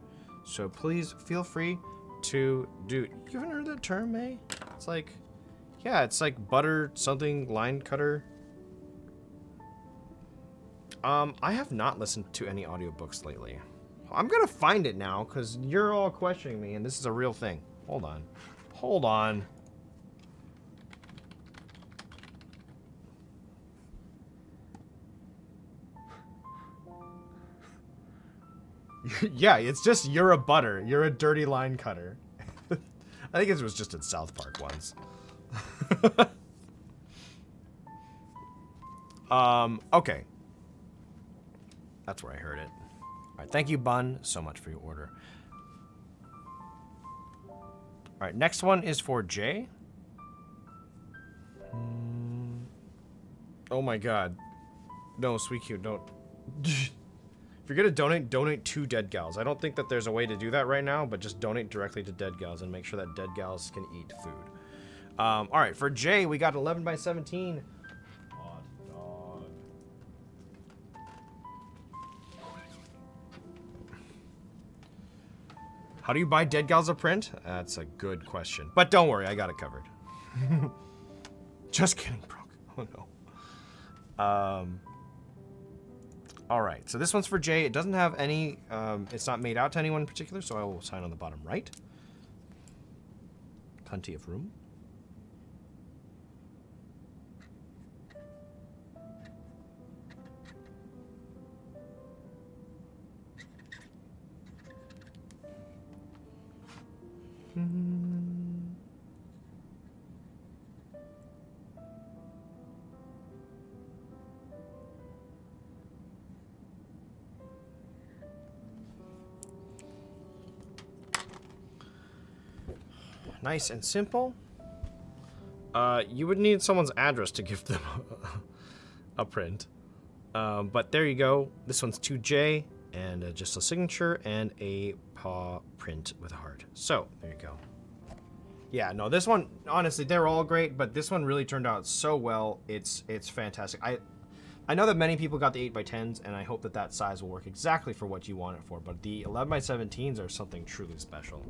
So please feel free to do. You haven't heard that term, May? It's like, yeah, it's like butter something line cutter. Um, I have not listened to any audiobooks lately. I'm gonna find it now because you're all questioning me, and this is a real thing. Hold on, hold on. yeah, it's just you're a butter. You're a dirty line cutter. I think it was just in South Park once. um, okay. That's where I heard it. All right, thank you, Bun, so much for your order. All right, next one is for Jay. Mm. Oh my god. No, sweet cute, don't. If you're gonna donate, donate to Dead Gals. I don't think that there's a way to do that right now, but just donate directly to Dead Gals and make sure that Dead Gals can eat food. Um, all right, for Jay, we got 11 by 17. How do you buy Dead Gals a print? That's a good question. But don't worry, I got it covered. Just kidding, Brooke. Oh no. Um. All right, so this one's for Jay. It doesn't have any, um, it's not made out to anyone in particular, so I will sign on the bottom right. Plenty of room. Nice and simple. Uh, you would need someone's address to give them a, print. Um, but there you go. This one's 2J and uh, just a signature and a paw print with a heart. So there you go. Yeah, no, this one honestly they're all great, but this one really turned out so well. It's it's fantastic. I I know that many people got the 8x10s, and I hope that that size will work exactly for what you want it for, but the 11x17s are something truly special.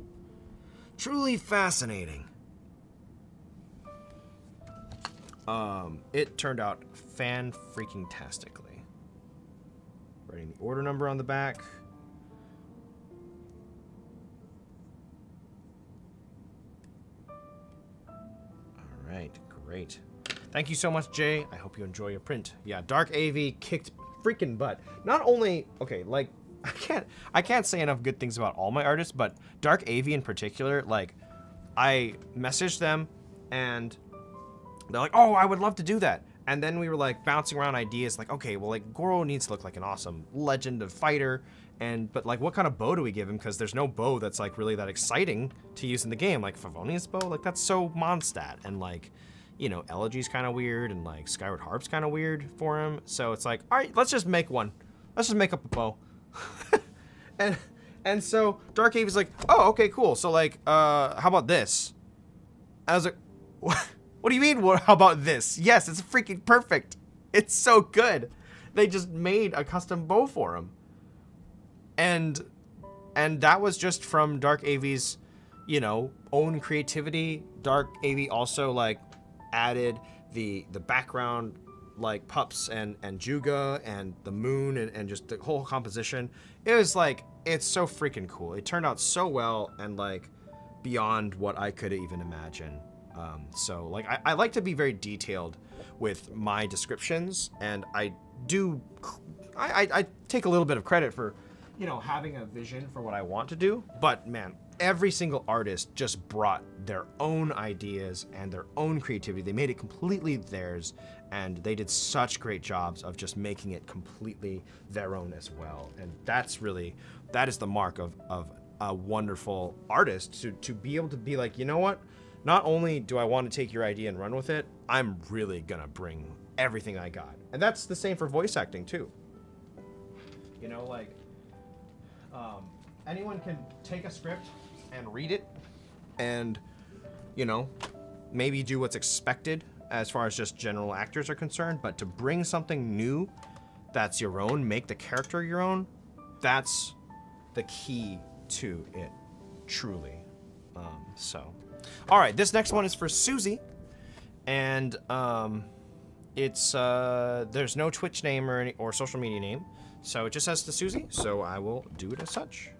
Truly fascinating. Um, it turned out fan freaking tastically. Writing the order number on the back. All right, great. Thank you so much, Jay. I hope you enjoy your print. Yeah, Dark AV kicked freaking butt. Not only, okay, like I can't I can't say enough good things about all my artists, but Dark AV in particular, like I messaged them and they're like, "Oh, I would love to do that." And then we were like bouncing around ideas like, "Okay, well like Gorou needs to look like an awesome legend of fighter and but like what kind of bow do we give him? Because there's no bow that's like really that exciting to use in the game like Favonius bow like that's so Mondstadt and like you know Elegy's kind of weird and like Skyward Harp's kind of weird for him. So it's like all right let's just make one. Let's just make up a bow and and so Dark AV is like, oh, okay, cool. So like, uh, how about this? I was like, what, what do you mean? What, how about this? Yes, it's freaking perfect. It's so good. They just made a custom bow for him, and and that was just from Dark AV's, you know, own creativity. Dark AV also like added the the background like pups and and Juuga and the moon and, and just the whole composition. It was like it's so freaking cool. It turned out so well and like beyond what I could even imagine. Um, so like I, I like to be very detailed with my descriptions and I do I, I, I take a little bit of credit for you know having a vision for what I want to do. But man, every single artist just brought their own ideas and their own creativity. They made it completely theirs, and they did such great jobs of just making it completely their own as well. And that's really that is the mark of of a wonderful artist to to be able to be like, you know what? Not only do I want to take your idea and run with it, I'm really gonna bring everything I got. And that's the same for voice acting too. You know, like um, anyone can take a script and read it and you know maybe do what's expected as far as just general actors are concerned but to bring something new that's your own make the character your own that's the key to it, truly. Um, so, all right, this next one is for Susie, and um, it's uh, there's no Twitch name or any, or social media name, so it just says to Susie. So I will do it as such.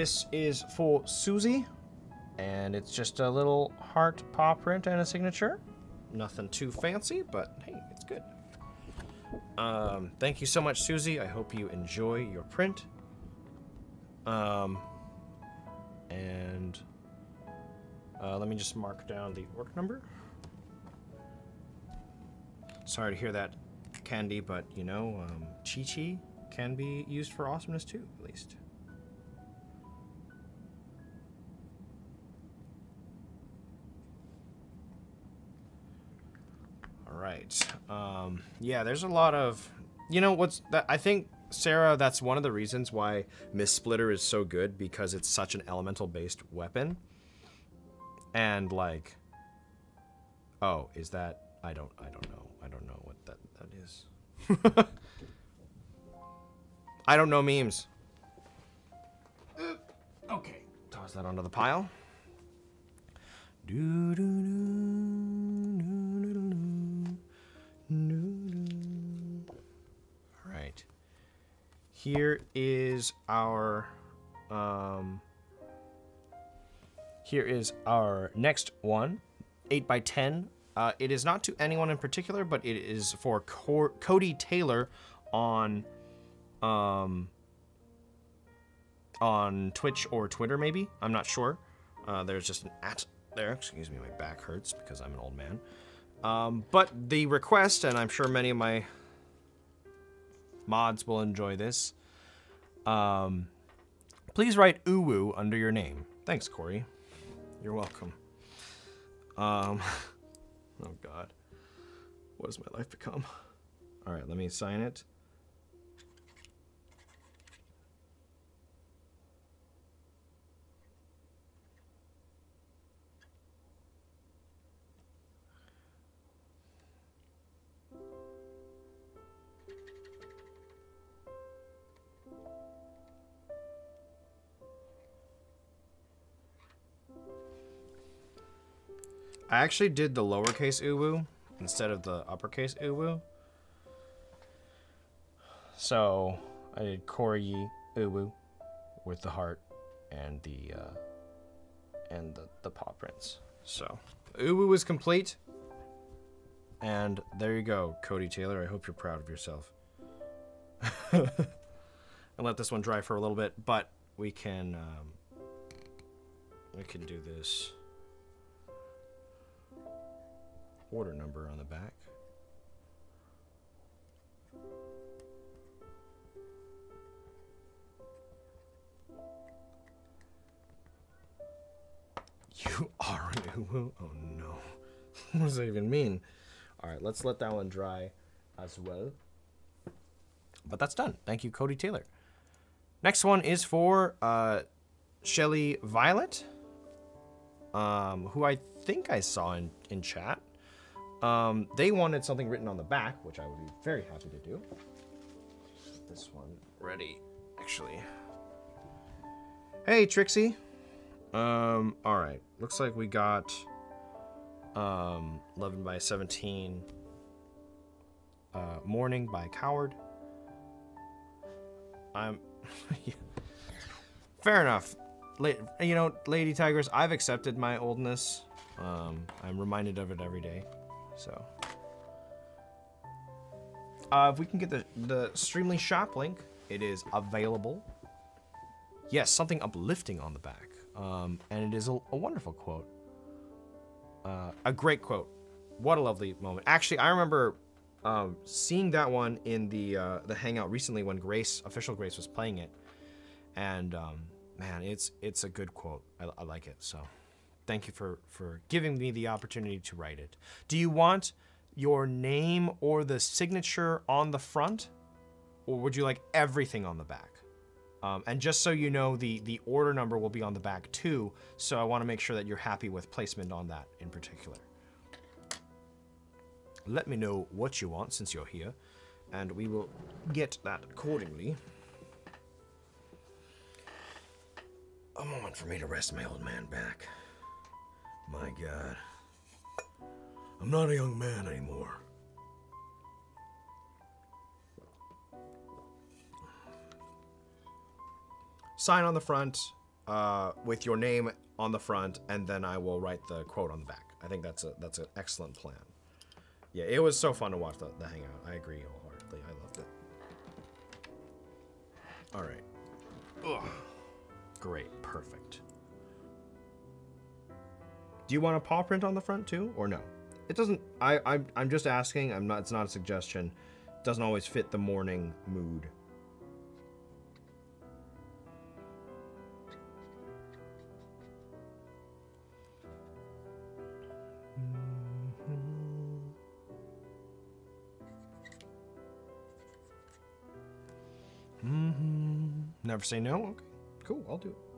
This is for Susie, and it's just a little heart paw print and a signature. Nothing too fancy, but hey, it's good. Um, thank you so much, Susie. I hope you enjoy your print. Um, and uh, let me just mark down the orc number. Sorry to hear that, Candy, but you know, um, Chi Chi can be used for awesomeness too, at least. Right. Um, yeah, there's a lot of, you know, what's that? I think Sarah, that's one of the reasons why Mistsplitter is so good because it's such an elemental-based weapon. And like, oh, is that? I don't. I don't know. I don't know what that that is. I don't know memes. Okay, toss that onto the pile. Do do All right. Here is our um here is our next one, 8 by 10 uh, it is not to anyone in particular, but it is for Co- Cody Taylor on um, on Twitch or Twitter, maybe. I'm not sure. Uh, there's just an at there. Excuse me, my back hurts because I'm an old man. Um, but the request, and I'm sure many of my mods will enjoy this. Um, please write uwu under your name. Thanks, Cory. You're welcome. Um, oh God, what has my life become? All right, let me sign it. I actually did the lowercase uwu instead of the uppercase uwu. So I did Cory uwu with the heart and the uh, and the, the paw prints. So uwu is complete. And there you go, Cody Taylor. I hope you're proud of yourself. and let this one dry for a little bit, but we can um, we can do this order number on the back. You are an uwu? Oh no. what does that even mean? Alright, let's let that one dry as well. But that's done. Thank you, Cody Taylor. Next one is for uh, Shelly Violet, um, who I think I saw in, in chat. Um, they wanted something written on the back, which I would be very happy to do. This one ready, actually. Hey, Trixie. Um, all right. Looks like we got um, 11 by 17 uh, Morning by Coward. I'm. Fair enough. La- you know, Lady Tigers, I've accepted my oldness. Um, I'm reminded of it every day. So, uh, if we can get the the Streamily shop link, it is available. Yes, something uplifting on the back, um, and it is a, a wonderful quote. Uh, a great quote. What a lovely moment. Actually, I remember um, seeing that one in the uh, the hangout recently when Grace, official Grace, was playing it, and um, man, it's it's a good quote. I, I like it. So, thank you for for giving me the opportunity to write it. Do you want your name or the signature on the front, or would you like everything on the back? Um, and just so you know, the the order number will be on the back too. So I want to make sure that you're happy with placement on that in particular. Let me know what you want since you're here, and we will get that accordingly. A moment for me to rest my old man back. My God. I'm not a young man anymore. Sign on the front uh, with your name on the front, and then I will write the quote on the back. I think that's a that's an excellent plan. Yeah, it was so fun to watch the, the hangout. I agree wholeheartedly. I loved it. All right. Ugh. Great. Perfect. Do you want a paw print on the front too, or no? It doesn't. I, I I'm just asking. I'm not. It's not a suggestion. It doesn't always fit the morning mood. Mm-hmm. Never say no? Okay. Cool, I'll do it.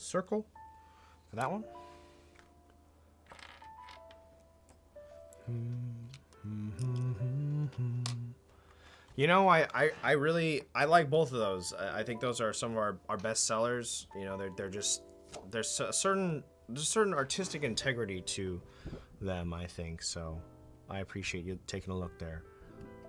A circle for that one. You know, I, I, I really I like both of those. I, think those are some of our, our best sellers. You know, they're they're just there's a certain there's a certain artistic integrity to them. I think so. I appreciate you taking a look there,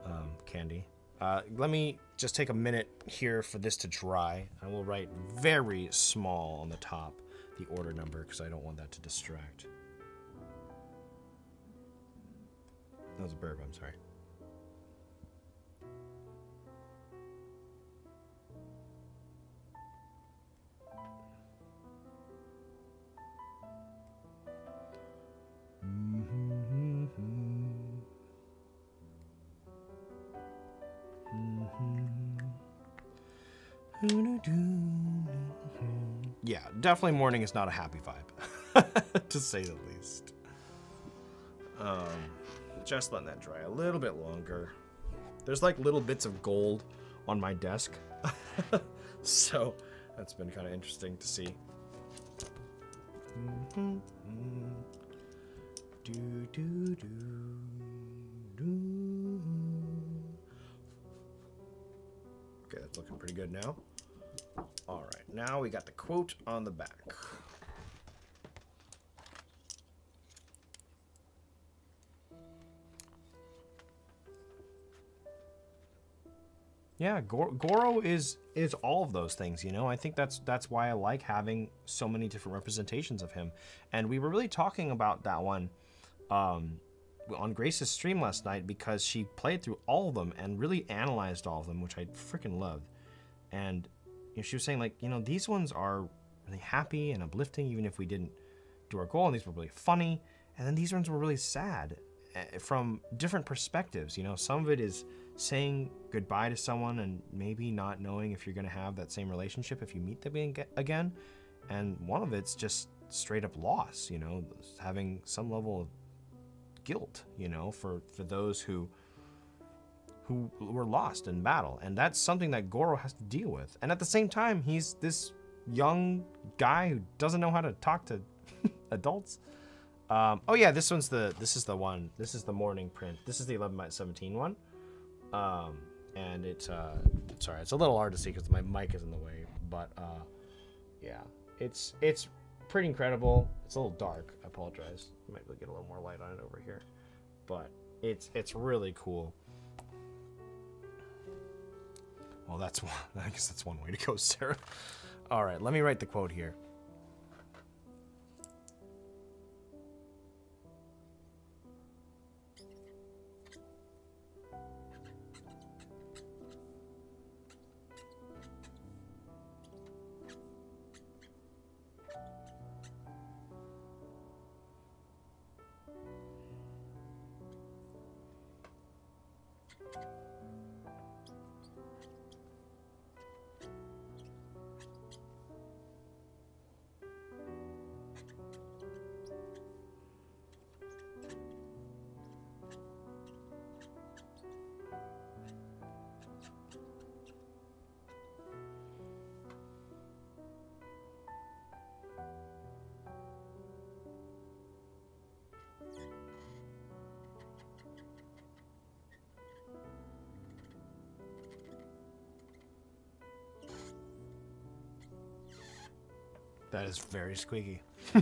um, Candy. Uh, let me just take a minute here for this to dry. I will write very small on the top the order number because I don't want that to distract. That was a burp, I'm sorry. Yeah, definitely morning is not a happy vibe, to say the least. Um, just letting that dry a little bit longer. There's like little bits of gold on my desk, so that's been kind of interesting to see. Mm-hmm. Do, do, do, do. Okay, that's looking pretty good now. All right, now we got the quote on the back. Yeah, Gorou is is all of those things, you know. I think that's that's why I like having so many different representations of him. And we were really talking about that one um, on Grace's stream last night because she played through all of them and really analyzed all of them, which I freaking loved. And you know, she was saying like, you know, these ones are really happy and uplifting, even if we didn't do our goal, and these were really funny. And then these ones were really sad eh, from different perspectives. You know, some of it is saying goodbye to someone and maybe not knowing if you're going to have that same relationship if you meet them again. And one of it's just straight up loss, you know, having some level of guilt, you know, for, for those who who were lost in battle. And that's something that Gorou has to deal with. And at the same time, he's this young guy who doesn't know how to talk to adults. Um, oh yeah, this one's the this is the one. This is the morning print. This is the 11 by 17 one. Um, and it's uh, sorry, it's a little hard to see because my mic is in the way. But uh, yeah, it's it's pretty incredible. It's a little dark. I apologize. Might get a little more light on it over here, but it's it's really cool. Well, that's one. I guess that's one way to go, Sarah. All right, let me write the quote here. Is very squeaky.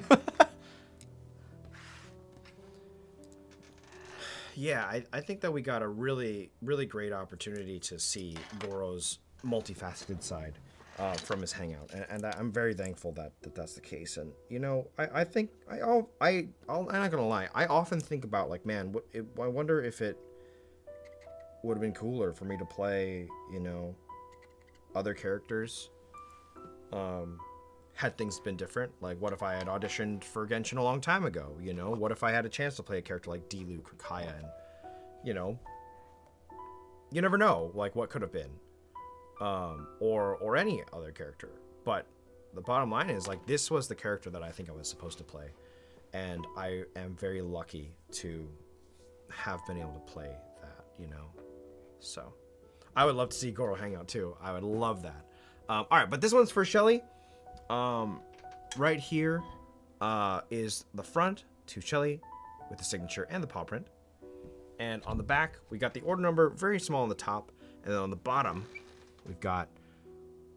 Yeah, I, I think that we got a really, really great opportunity to see Gorou's multifaceted side uh, from his hangout, and, and I'm very thankful that, that that's the case. And you know, I, I think I I'll, I I'll, I'm not gonna lie, I often think about like, man, what, it, I wonder if it would have been cooler for me to play, you know, other characters. Um, had things been different, like what if I had auditioned for Genshin a long time ago? You know, what if I had a chance to play a character like Diluc or Kaeya, and you know, you never know, like what could have been, um, or or any other character. But the bottom line is, like, this was the character that I think I was supposed to play, and I am very lucky to have been able to play that. You know, so I would love to see Gorou hang out too. I would love that. Um, all right, but this one's for Shelly. Um, right here uh, is the front to Shelly with the signature and the paw print. And on the back, we got the order number, very small on the top. And then on the bottom, we've got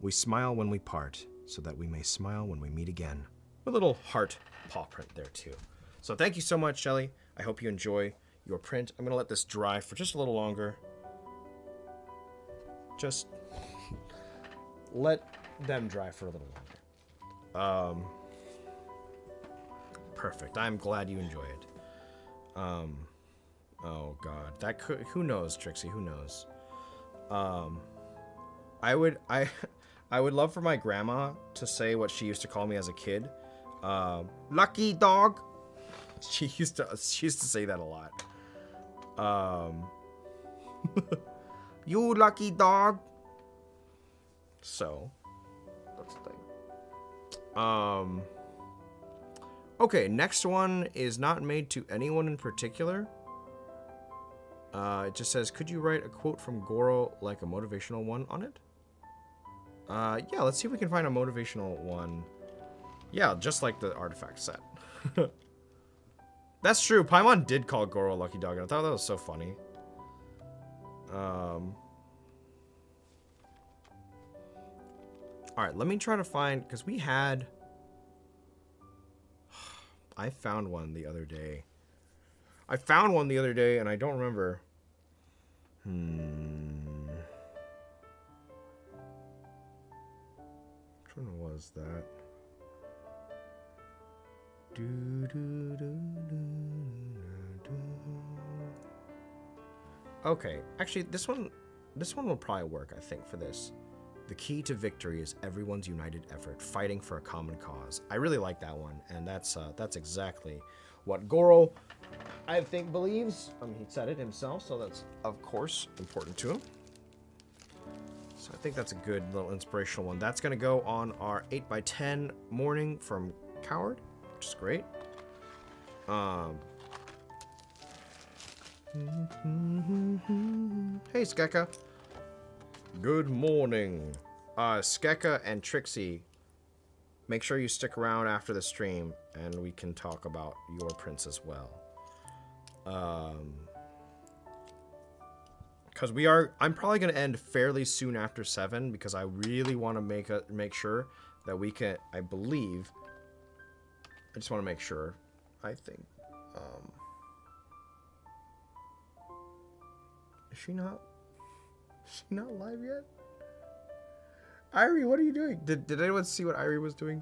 We smile when we part, so that we may smile when we meet again. A little heart paw print there, too. So thank you so much, Shelly. I hope you enjoy your print. I'm going to let this dry for just a little longer. Just let them dry for a little longer. Um, perfect. I'm glad you enjoy it. Um, oh god, that could. Who knows, Trixie? Who knows? Um, I would. I. I would love for my grandma to say what she used to call me as a kid. Um, lucky dog. She used to. She used to say that a lot. Um. you lucky dog. So. Um. Okay, next one is not made to anyone in particular. Uh, it just says, could you write a quote from Gorou, like a motivational one on it? Uh, yeah, let's see if we can find a motivational one. Yeah, just like the artifact set. That's true. Paimon did call Gorou a lucky dog, and I thought that was so funny. Um. Alright, let me try to find, because we had... I found one the other day. I found one the other day, and I don't remember. Hmm. Which one was that? Do, do, do. Okay, actually, this one, this one will probably work. I think for this. The key to victory is everyone's united effort, fighting for a common cause. I really like that one, and that's uh, that's exactly what Gorou, I think, believes. I mean, he said it himself, so that's of course important to him. So I think that's a good little inspirational one. That's gonna go on our 8x10 morning from Coward, which is great. Um. Hey, Skeka. Good morning. Uh, Skeka and Trixie, make sure you stick around after the stream and we can talk about your prince as well. Um, because we are, I'm probably going to end fairly soon after 7 because I really want to make a, make sure that we can, I believe, I just want to make sure, I think, um, is she not she not live yet? Irie, what are you doing? Did, did anyone see what Irie was doing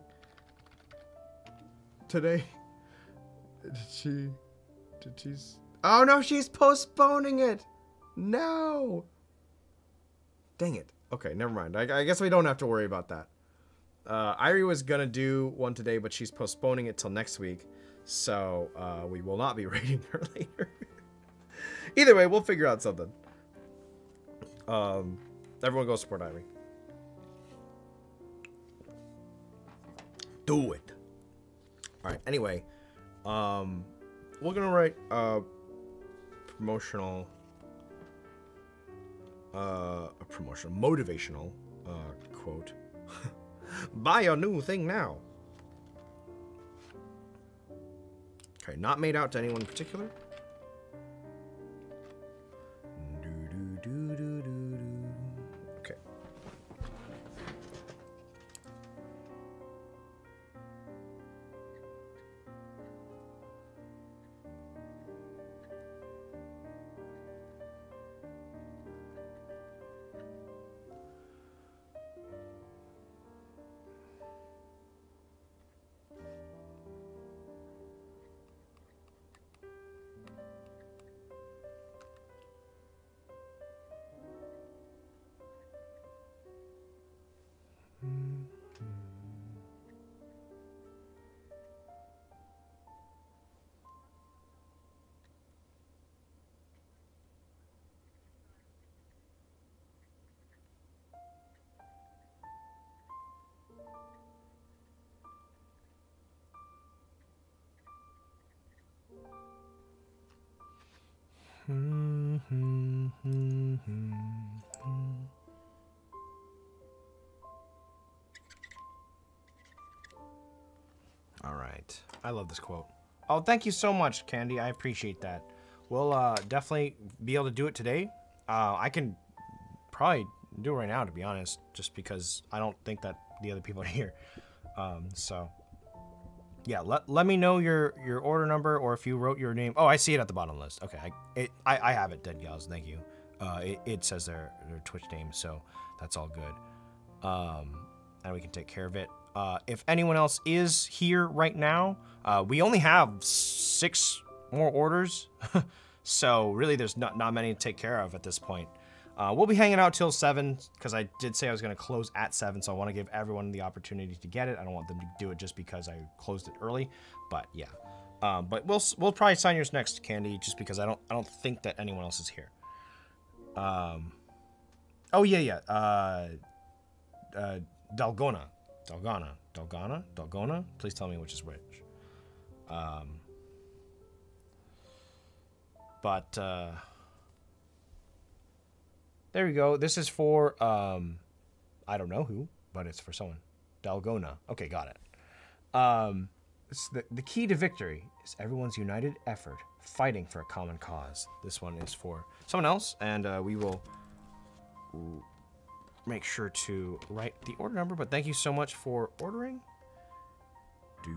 today? Did she? Did she? Oh no, she's postponing it. No. Dang it. Okay, never mind. I, I guess we don't have to worry about that. Uh, Irie was gonna do one today, but she's postponing it till next week, so uh, we will not be rating her later. Either way, we'll figure out something. Um, everyone go support Irie. Do it. All right. Anyway, um, we're gonna write a promotional, uh, a promotional, motivational, uh, quote. Buy a new thing now. Okay, not made out to anyone in particular. All right. I love this quote. Oh, thank you so much, Candy. I appreciate that. We'll uh, definitely be able to do it today. Uh, I can probably do it right now, to be honest, just because I don't think that the other people are here. Um, so, yeah, let, let me know your, your order number or if you wrote your name. Oh, I see it at the bottom list. Okay, I, it, I, I have it, Dead Gals. Thank you. Uh, it, it says their, their Twitch name, so that's all good. Um, and we can take care of it. Uh, if anyone else is here right now, uh, we only have six more orders, so really there's not, not many to take care of at this point. Uh, we'll be hanging out till 7, because I did say I was going to close at 7, so I want to give everyone the opportunity to get it. I don't want them to do it just because I closed it early, but yeah. Um, but we'll we'll probably sign yours next, Candy, just because I don't I don't think that anyone else is here. Um, oh yeah yeah. Uh, uh, Dalgona, Dalgana, Dalgana, Dalgona. Please tell me which is which. Um, but uh, there we go. This is for um, I don't know who, but it's for someone. Dalgona. Okay, got it. Um, the, the key to victory is everyone's united effort fighting for a common cause. This one is for someone else, and uh, we will make sure to write the order number. But thank you so much for ordering. Do.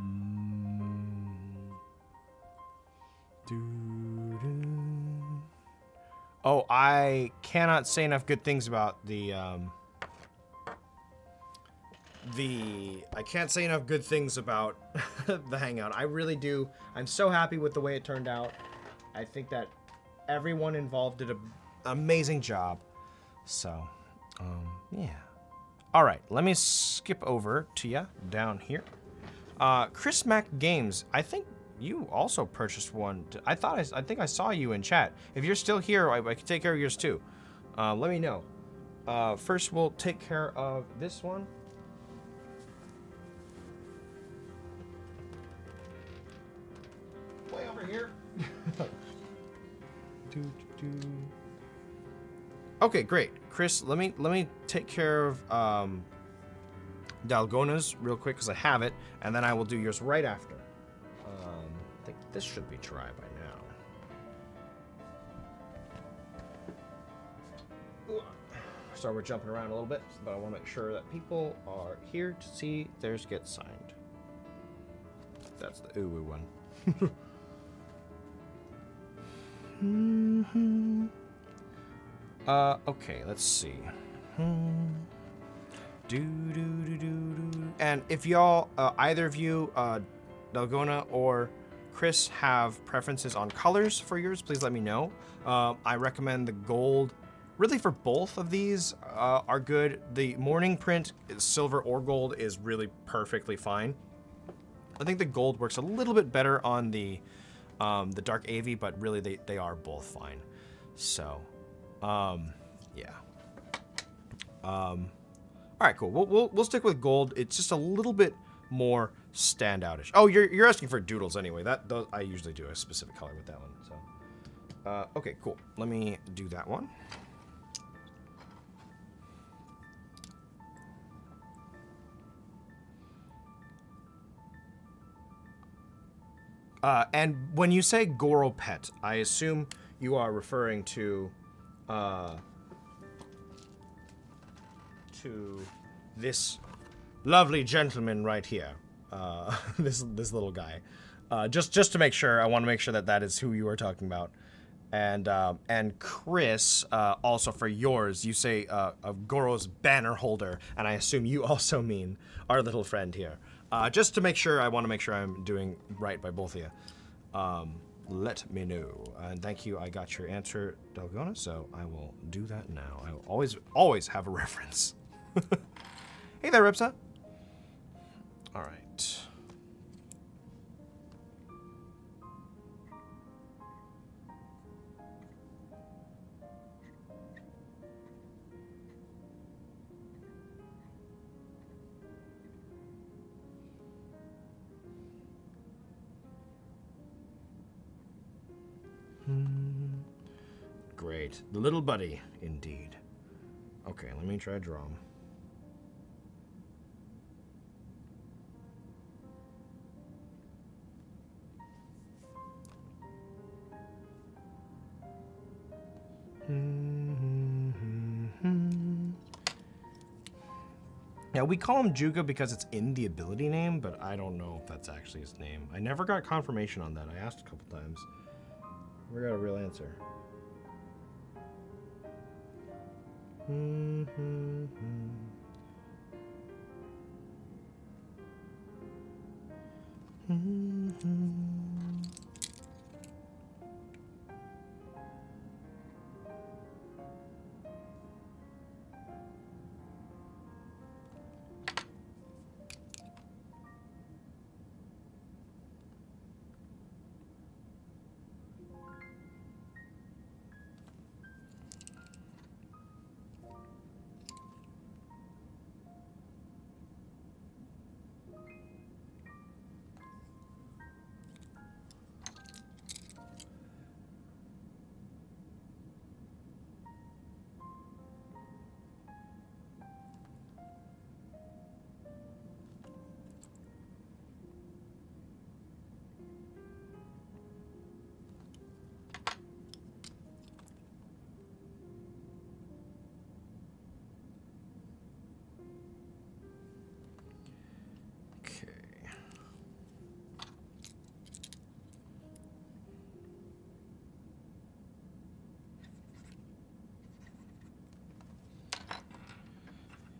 Mm. Oh, I cannot say enough good things about the um, the I can't say enough good things about the hangout. I really do. I'm so happy with the way it turned out. I think that everyone involved did an amazing job. So, um, yeah. All right, let me skip over to you down here. Uh, Chris Mac Games. I think you also purchased one. I thought I, I think I saw you in chat. If you're still here, I, I can take care of yours too. Uh, let me know. Uh, first, we'll take care of this one. Way over here. do, do, do. Okay, great, Chris. Let me let me take care of um, Dalgona's real quick because I have it, and then I will do yours right after. This should be dry by now. So we're jumping around a little bit, but I want to make sure that people are here to see theirs get signed. That's the ooh one. uh, okay, let's see. Do, do, do, do, do. And if y'all, uh, either of you, uh, Dalgona or Chris, have preferences on colors for yours, please let me know. Uh, I recommend the gold. Really, for both of these uh, are good. The morning print, silver or gold, is really perfectly fine. I think the gold works a little bit better on the um, the dark AV, but really they, they are both fine. So, um, yeah. Um, all right, cool. We'll, we'll, we'll stick with gold. It's just a little bit more standoutish. Oh, you're, you're asking for doodles anyway. That does, I usually do a specific color with that one. So, uh, okay, cool. Let me do that one. Uh, and when you say Gorou pet, I assume you are referring to, uh, to this lovely gentleman right here. Uh, this this little guy. Uh, just just to make sure, I want to make sure that that is who you are talking about. And um, and Chris, uh, also for yours, you say uh, of Gorou's banner holder, and I assume you also mean our little friend here. Uh, just to make sure, I want to make sure I'm doing right by both of you. Um, let me know. And thank you. I got your answer, Dalgona, so I will do that now. I will always, always have a reference. hey there, Ripsa. All right. Hmm. Great. The little buddy, indeed. Okay, let me try draw him. Now we call him Juuga because it's in the ability name, but I don't know if that's actually his name. I never got confirmation on that. I asked a couple times. Never got a real answer. Okay.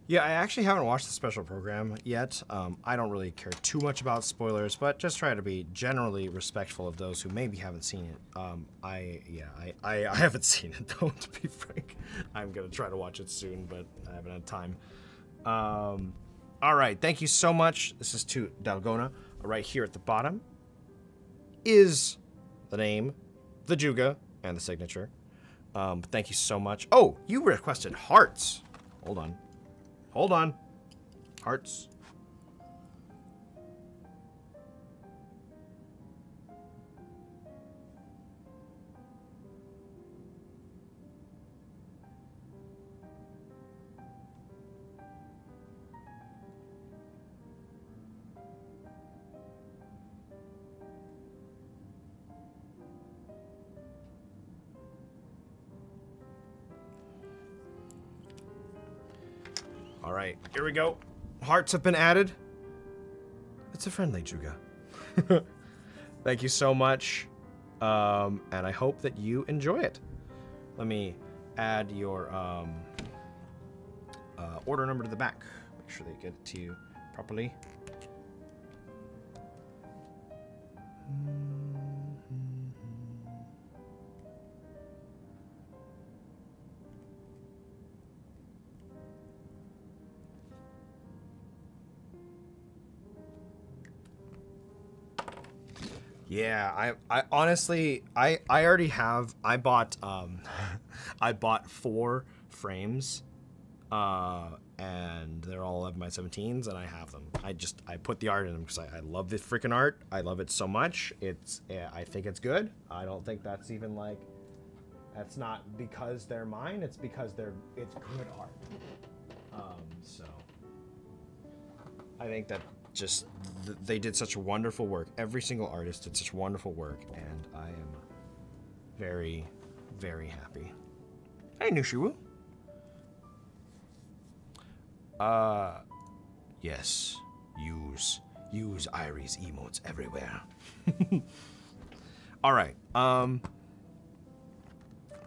Yeah, I actually haven't watched the special program yet. Um, I don't really care too much about spoilers, but just try to be generally respectful of those who maybe haven't seen it. Um, I, yeah, I, I, I haven't seen it though, to be frank. I'm gonna try to watch it soon, but I haven't had time. Um, all right, thank you so much. This is to Dalgona. Right here at the bottom is the name, the Juuga, and the signature. Um, thank you so much. Oh, you requested hearts. Hold on. Hold on. Hearts. Here we go. Hearts have been added. It's a friendly Juuga. Thank you so much. Um, and I hope that you enjoy it. Let me add your um, uh, order number to the back. Make sure they get it to you properly. Yeah, I, I honestly, I, I already have. I bought, um, I bought four frames, uh, and they're all of my 17s, and I have them. I just, I put the art in them because I, I love the freaking art. I love it so much. It's, yeah, I think it's good. I don't think that's even like, that's not because they're mine. It's because they're, it's good art. Um, so. I think that just th- they did such wonderful work. Every single artist did such wonderful work, and I am very, very happy. Hey, Nushiwu. Uh, yes. Use use Irie's emotes everywhere. All right. Um.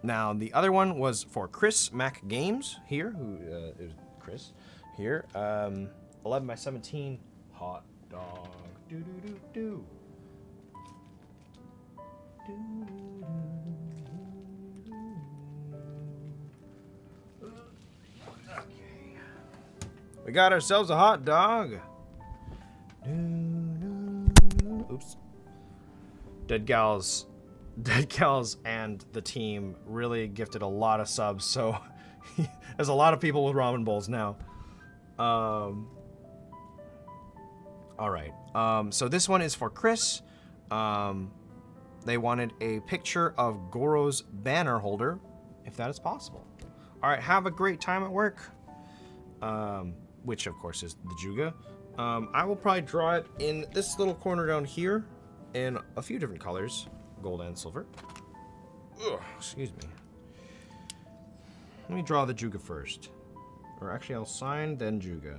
Now the other one was for Chris Mac Games here, who uh, is Chris here. Um, 11 by 17 hot dog. Do do do do. Okay. We got ourselves a hot dog. Oops. Dead Gals, Dead Gals, and the team really gifted a lot of subs, so there's a lot of people with ramen bowls now. Um, all right. Um, so this one is for Chris. Um, they wanted a picture of Gorou's banner holder if that is possible. All right, have a great time at work. Um, which of course is the Juuga. Um, I will probably draw it in this little corner down here in a few different colors, gold and silver. Ugh, excuse me. Let me draw the Juuga first. Or actually, I'll sign, then Juuga.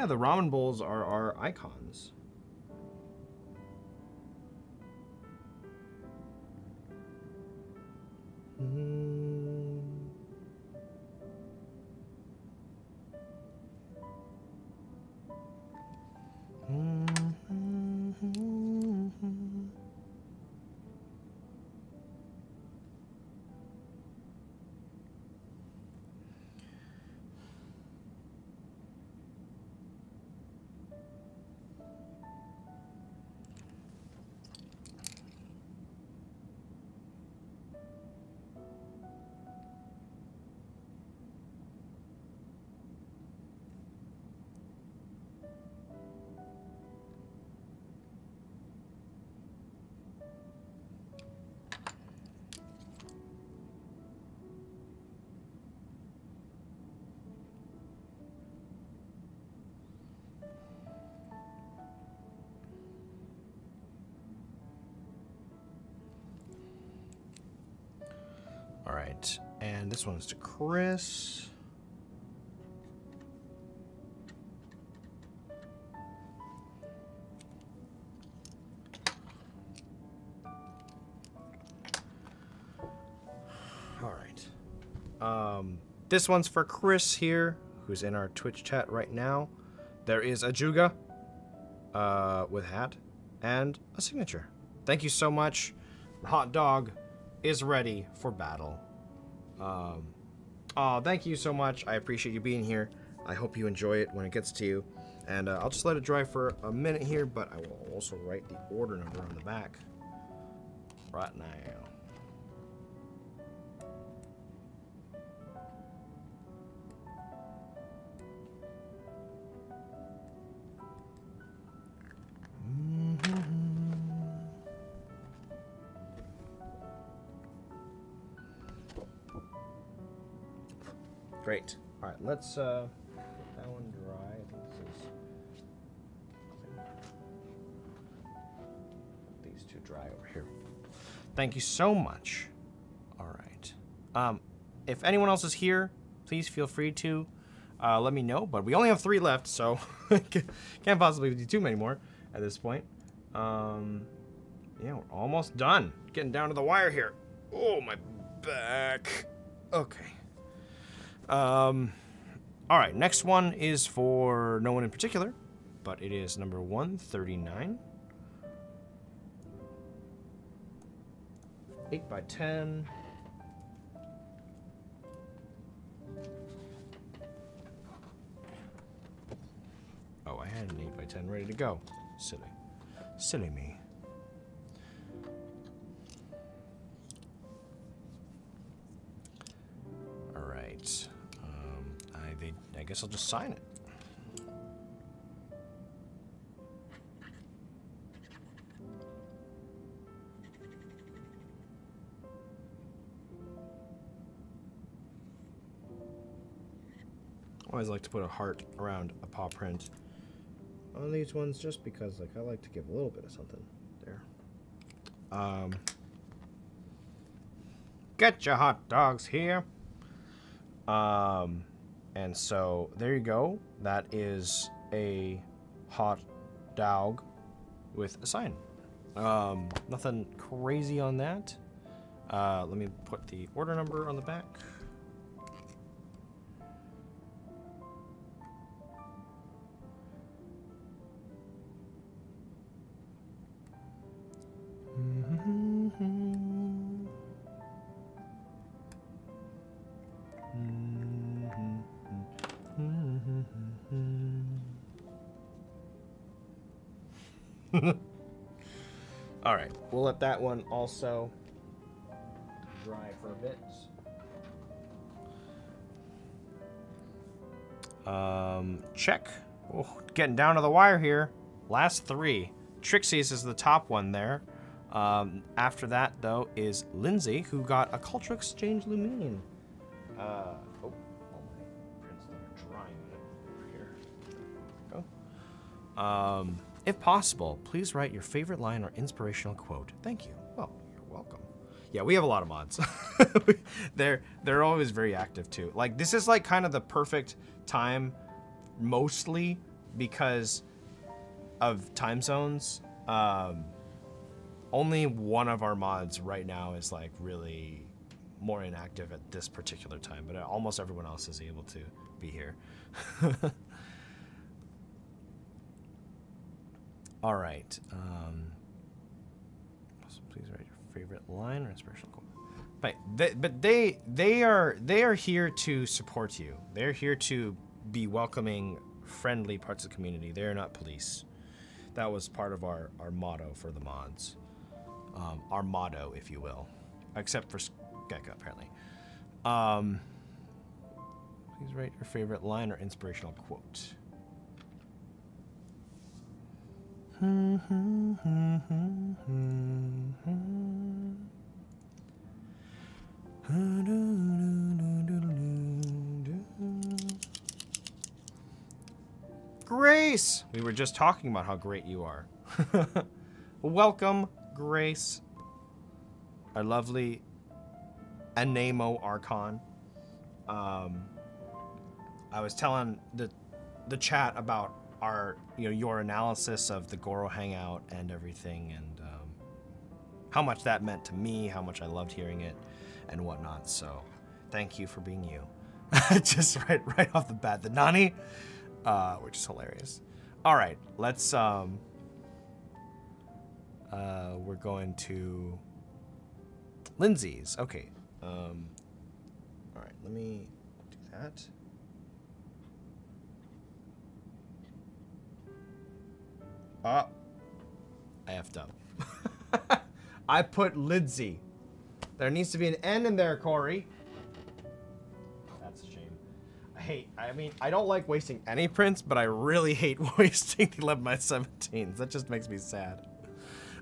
Yeah, the ramen bowls are our icons. All and this one's to Chris. All right. Um, this one's for Chris here, who's in our Twitch chat right now. There is a Juuga uh, with hat and a signature. Thank you so much. Hot dog is ready for battle. Um, oh, thank you so much. I appreciate you being here. I hope you enjoy it when it gets to you. And uh, I'll just let it dry for a minute here, but I will also write the order number on the back right now. Let's uh, let that one dry. Is these two dry over here. Thank you so much. All right. Um, if anyone else is here, please feel free to uh, let me know. But we only have three left, so can't possibly do too many more at this point. Um, yeah, we're almost done. Getting down to the wire here. Oh, my back. Okay. Um, all right, next one is for no one in particular, but it is number 139. 8 by 10. Oh, I had an 8 by 10 ready to go. Silly. Silly me. All right. I, they, I guess I'll just sign it. Always like to put a heart around a paw print on these ones just because like I like to give a little bit of something there. Um, get your hot dogs here. Um, and so there you go. That is a hot dog with a sign. Um, nothing crazy on that. Uh, let me put the order number on the back. We'll let that one also dry for a bit. Um, check. Oh, getting down to the wire here. Last three. Trixie's is the top one there. Um, after that, though, is Lindsay, who got a Culture Exchange Lumine. Uh, oh, all my prints that are drying over here. Go. Um, if possible, please write your favorite line or inspirational quote. Thank you. Well, you're welcome. Yeah, we have a lot of mods. they're they're always very active too. Like this is like kind of the perfect time, mostly because of time zones. Um, only one of our mods right now is like really more inactive at this particular time, but almost everyone else is able to be here. All right. Um, please write your favorite line or inspirational quote. But they, but they they are they are here to support you. They're here to be welcoming, friendly parts of the community. They're not police. That was part of our our motto for the mods um, our motto, if you will, except for Gecko, apparently. Um, please write your favorite line or inspirational quote. Grace! We were just talking about how great you are. Welcome Grace, our lovely Anemo Archon. Um, I was telling the the chat about our you know your analysis of the Gorou hangout and everything, and um, how much that meant to me, how much I loved hearing it, and whatnot. So, thank you for being you. Just right right off the bat, the Nani, uh, which is hilarious. All right, let's um, uh, we're going to Lindsay's. Okay. Um, all right, let me do that. Ah, I effed up. I put Lindsay. There needs to be an N in there, Cory. That's a shame. I hate, I mean, I don't like wasting any prints, but I really hate wasting the 11 by 17s. That just makes me sad.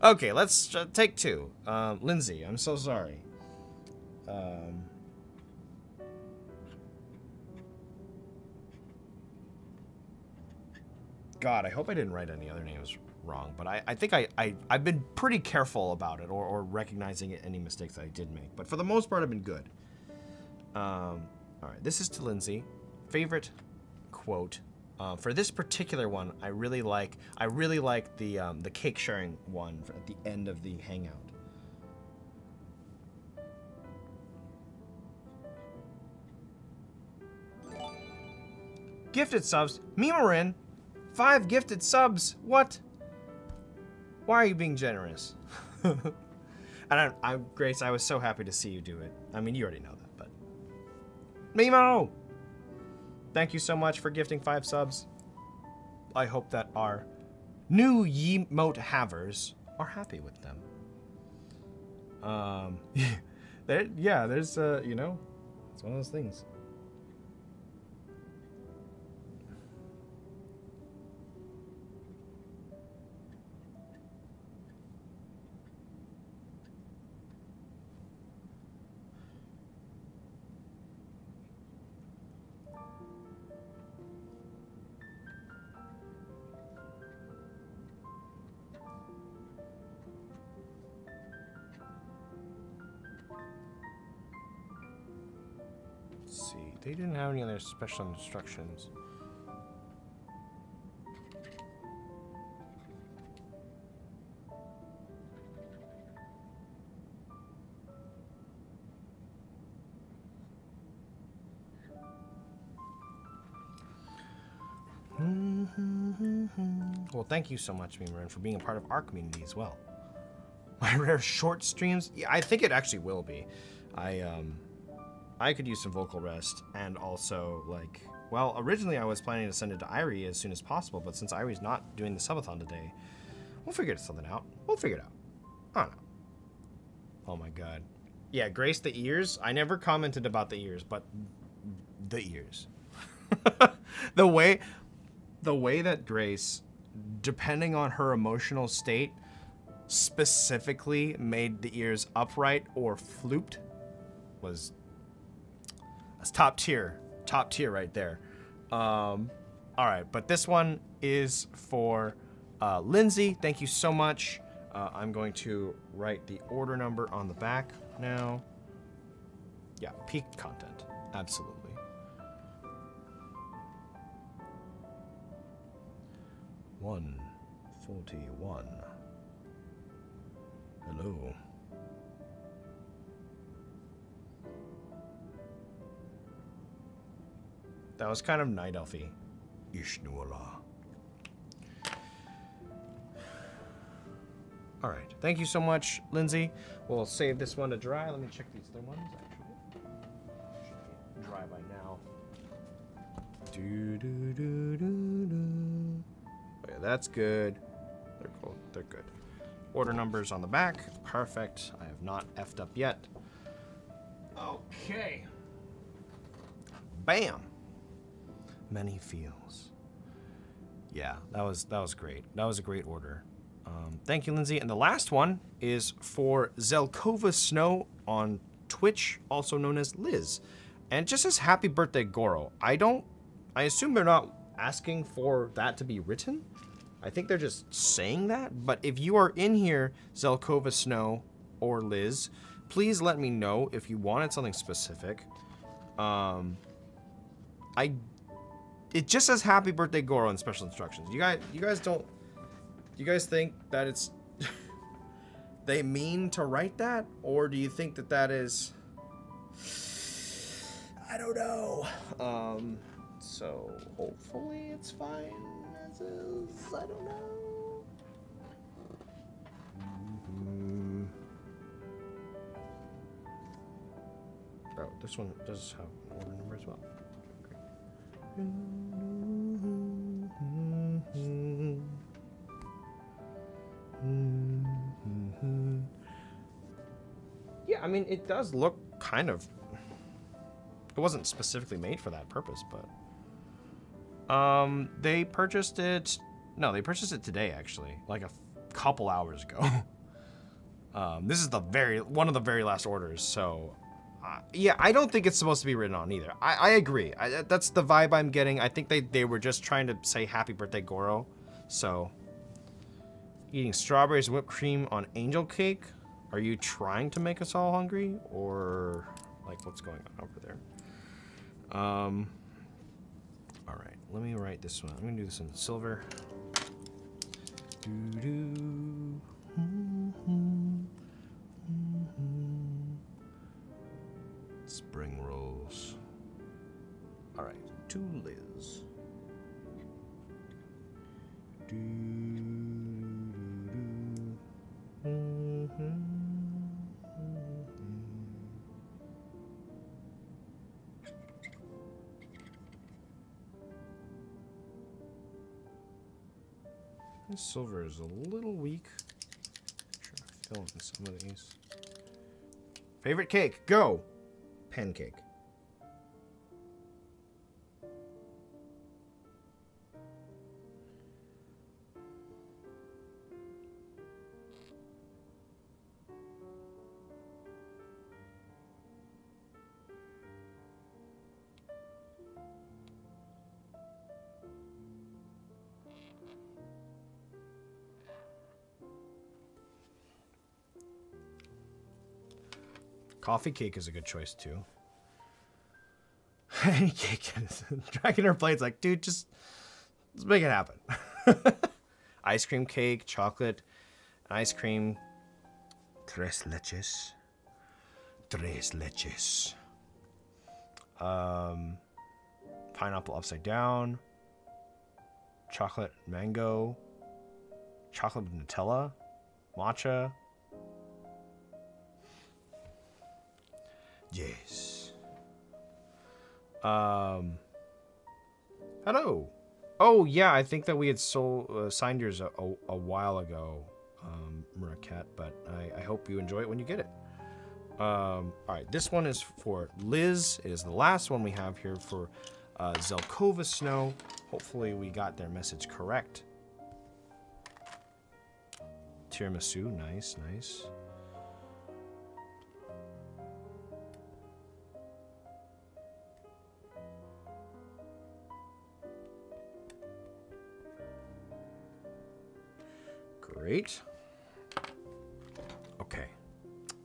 Okay, let's uh, take two. Um, Lindsay, I'm so sorry. Um, God, I hope I didn't write any other names wrong, but I, I think I, I, I've been pretty careful about it or, or recognizing any mistakes I did make. But for the most part, I've been good. Um, all right, this is to Lindsay. Favorite quote uh, for this particular one, I really like I really like the um, the cake sharing one at the end of the hangout. Gifted subs, Mimarin, five gifted subs. What? Why are you being generous? and I, I, Grace, I was so happy to see you do it. I mean, you already know that, but Mimo. Thank you so much for gifting five subs. I hope that our new Yemote havers are happy with them. Um, there, yeah, there's, uh, you know, it's one of those things. Didn't have any other special instructions. Well, thank you so much, Memerin, for being a part of our community as well. My rare short streams? Yeah, I think it actually will be. I, um, I could use some vocal rest and also like well originally I was planning to send it to Irie as soon as possible but since Irie's not doing the subathon today We'll figure something out. We'll figure it out. I don't know. Oh my god. Yeah, Grace the ears. I never commented about the ears, but the ears. the way the way that Grace depending on her emotional state specifically made the ears upright or flooped was that's top tier. Top tier right there. Um all right, but this one is for uh, Lindsay. Thank you so much. Uh, I'm going to write the order number on the back now. Yeah, peak content. Absolutely. One forty-one. Hello. That was kind of night elfy. Ishnuala. All right. Thank you so much, Lindsay. We'll save this one to dry. Let me check these other ones, actually. Should be dry by now. Do, do, do, do, do. Oh, yeah, that's good. They're cool. They're good. Order numbers on the back. Perfect. I have not effed up yet. Okay. Bam. Many feels. Yeah, that was that was great. That was a great order. Um, thank you, Lindsay. And the last one is for Zelkova Snow on Twitch, also known as Liz. And just says happy birthday, Gorou. I don't, I assume they're not asking for that to be written. I think they're just saying that. But if you are in here, Zelkova Snow or Liz, please let me know if you wanted something specific. Um, I, it just says happy birthday, Gorou in special instructions. You guys, you guys don't you guys think that it's they mean to write that or do you think that that is I don't know. Um so hopefully it's fine as is. I don't know. Mm-hmm. Oh, this one does have order number as well. Yeah, I mean, it does look kind of. It wasn't specifically made for that purpose, but. Um, they purchased it. No, they purchased it today, actually, like a couple hours ago. um, this is the very one of the very last orders, so. Uh, yeah, I don't think it's supposed to be written on either. I, I agree. I, that's the vibe I'm getting. I think they, they were just trying to say happy birthday, Gorou. So, eating strawberries and whipped cream on angel cake. Are you trying to make us all hungry? Or, like, what's going on over there? Um, all right, let me write this one. I'm gonna do this in silver. Doo -doo. Mm -hmm. Spring rolls. All right, to Liz. Doo this silver is a little weak. Fill in some of these. Favorite cake, go! Pancake. Coffee cake is a good choice too. Any cake. Dragon her plate's like, dude, just let's make it happen. ice cream cake, chocolate, ice cream. Tres leches. Tres leches. Um, pineapple upside down. Chocolate mango. Chocolate Nutella. Matcha. Yes. Um. Hello. Oh yeah, I think that we had sold uh, signed yours a, a, a while ago, um, Murakat. But I, I hope you enjoy it when you get it. Um, all right, this one is for Liz. It is the last one we have here for uh, Zelkova Snow. Hopefully, we got their message correct. Tiramisu, nice, nice. Great. Okay.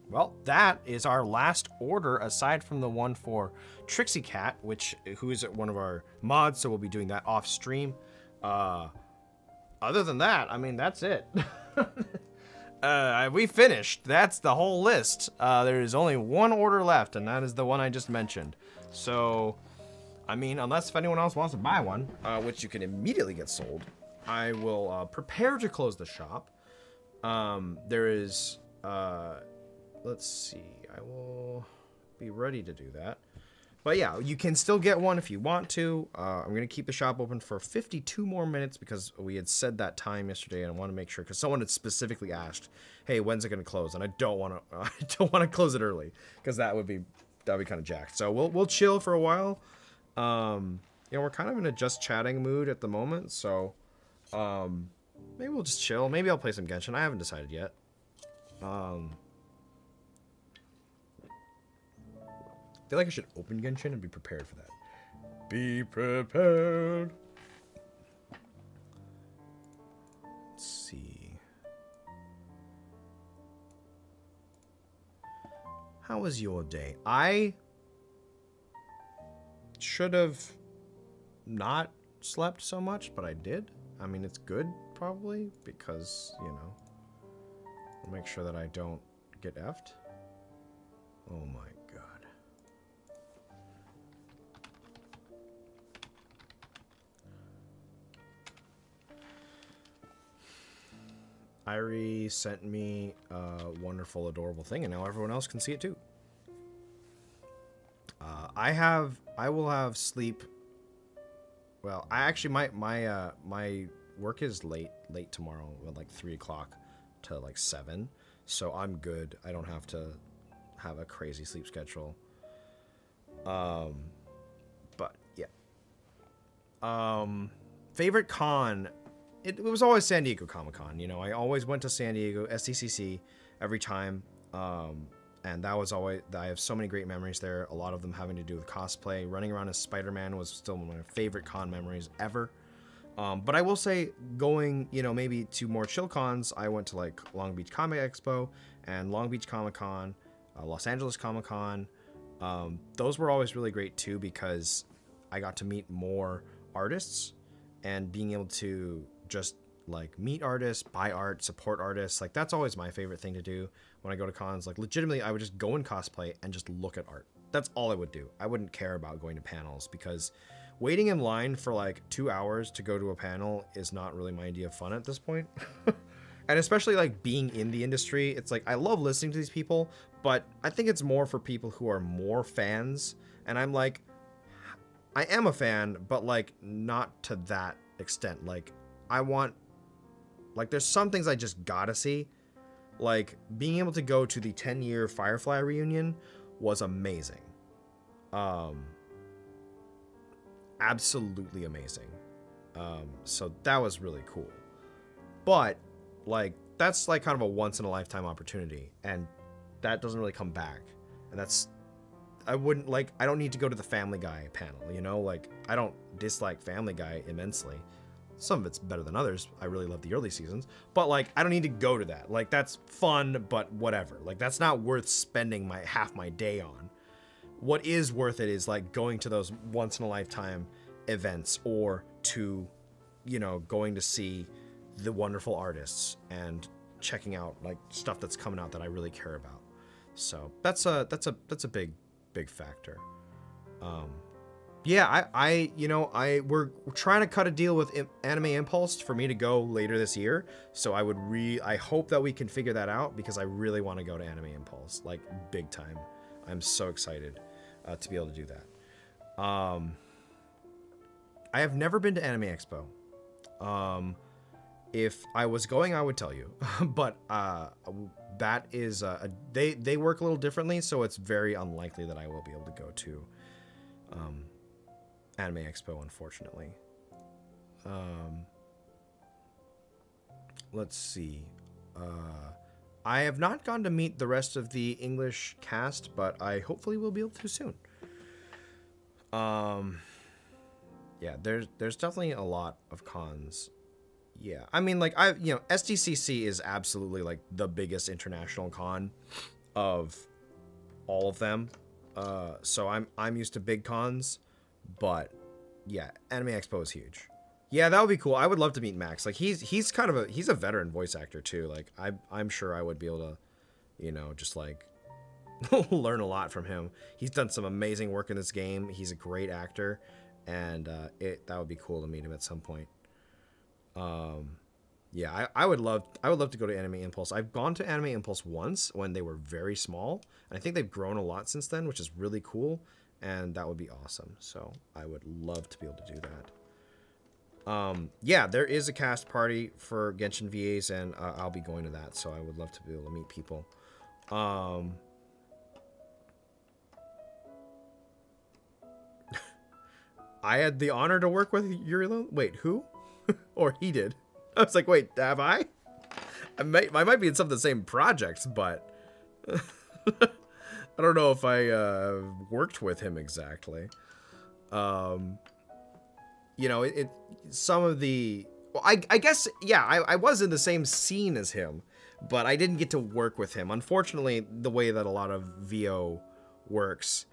Well, that is our last order aside from the one for Trixie Cat, which who is one of our mods, so we'll be doing that off stream. Uh, other than that, I mean, that's it. uh, we finished. That's the whole list. Uh, there is only one order left, and that is the one I just mentioned. So, I mean, unless if anyone else wants to buy one, uh, which you can immediately get sold, I will uh, prepare to close the shop. Um, there is, uh, let's see, I will be ready to do that. But yeah, you can still get one if you want to. Uh, I'm going to keep the shop open for 52 more minutes because we had said that time yesterday, and I want to make sure because someone had specifically asked, "Hey, when's it going to close?" And I don't want to, I don't want to close it early because that would be that would be kind of jacked. So we'll we'll chill for a while. Um, you know, we're kind of in a just chatting mood at the moment, so um, maybe we'll just chill. Maybe I'll play some Genshin. I haven't decided yet. Um, I feel like I should open Genshin and be prepared for that. Be prepared. Let's see. How was your day? I should have not slept so much, but I did. I mean, it's good, probably, because, you know, I'll make sure that I don't get effed. Oh my god. Irie sent me a wonderful, adorable thing, and now everyone else can see it too. Uh, I have, I will have sleep well, I actually my my uh my work is late late tomorrow at like three o'clock to like seven, so I'm good. I don't have to have a crazy sleep schedule. Um, but yeah. Um, favorite con. It, it was always San Diego Comic Con. You know, I always went to San Diego SDCC every time. Um, and that was always I have so many great memories there. A lot of them having to do with cosplay. Running around as Spider-Man was still one of my favorite con memories ever. Um, but I will say, going you know maybe to more chill cons, I went to like Long Beach Comic Expo and Long Beach Comic Con, uh, Los Angeles Comic Con. Um, those were always really great too because I got to meet more artists and being able to just like meet artists, buy art, support artists. Like that's always my favorite thing to do when I go to cons. Like legitimately, I would just go in cosplay and just look at art. That's all I would do. I wouldn't care about going to panels because waiting in line for like two hours to go to a panel is not really my idea of fun at this point. and especially like being in the industry, it's like I love listening to these people, but I think it's more for people who are more fans. And I'm like, I am a fan, but like not to that extent. Like I want like there's some things I just gotta see. Like being able to go to the 10 year Firefly reunion was amazing. Um absolutely amazing. Um so that was really cool. But like that's like kind of a once in a lifetime opportunity and that doesn't really come back. And that's I wouldn't like I don't need to go to the Family Guy panel, you know? Like I don't dislike Family Guy immensely. Some of it's better than others. I really love the early seasons, but like I don't need to go to that. Like that's fun, but whatever. Like that's not worth spending my half my day on. What is worth it is like going to those once in a lifetime events or to you know, going to see the wonderful artists and checking out like stuff that's coming out that I really care about. So, that's a that's a that's a big big factor. Um yeah, I, I, you know, I we're trying to cut a deal with Anime Impulse for me to go later this year. So I would re, I hope that we can figure that out because I really want to go to Anime Impulse, like big time. I'm so excited uh, to be able to do that. Um, I have never been to Anime Expo. Um, if I was going, I would tell you, but uh, that is uh, they they work a little differently, so it's very unlikely that I will be able to go to um, Anime Expo, unfortunately. Um, let's see. Uh, I have not gone to meet the rest of the English cast, but I hopefully will be able to soon. Um, yeah, there's there's definitely a lot of cons. Yeah, I mean, like I, you know, SDCC is absolutely like the biggest international con of all of them. Uh, so I'm I'm used to big cons, but yeah, Anime Expo is huge. Yeah, that would be cool. I would love to meet Max. Like he's he's kind of a he's a veteran voice actor too. Like I I'm sure I would be able to, you know, just like learn a lot from him. He's done some amazing work in this game. He's a great actor, and uh, it that would be cool to meet him at some point. Um, yeah, I, I would love I would love to go to Anime Impulse. I've gone to Anime Impulse once when they were very small, and I think they've grown a lot since then, which is really cool, and that would be awesome. So I would love to be able to do that. Um, yeah, there is a cast party for Genshin VAs, and uh, I'll be going to that. So I would love to be able to meet people. Um, I had the honor to work with Yuri. Wait, who? or he did? I was like, wait, have I? I might, I might be in some of the same projects, but I don't know if I uh, worked with him exactly. Um, you know, it, it some of the well, I, I guess yeah, I, I was in the same scene as him, but I didn't get to work with him. Unfortunately, the way that a lot of VO works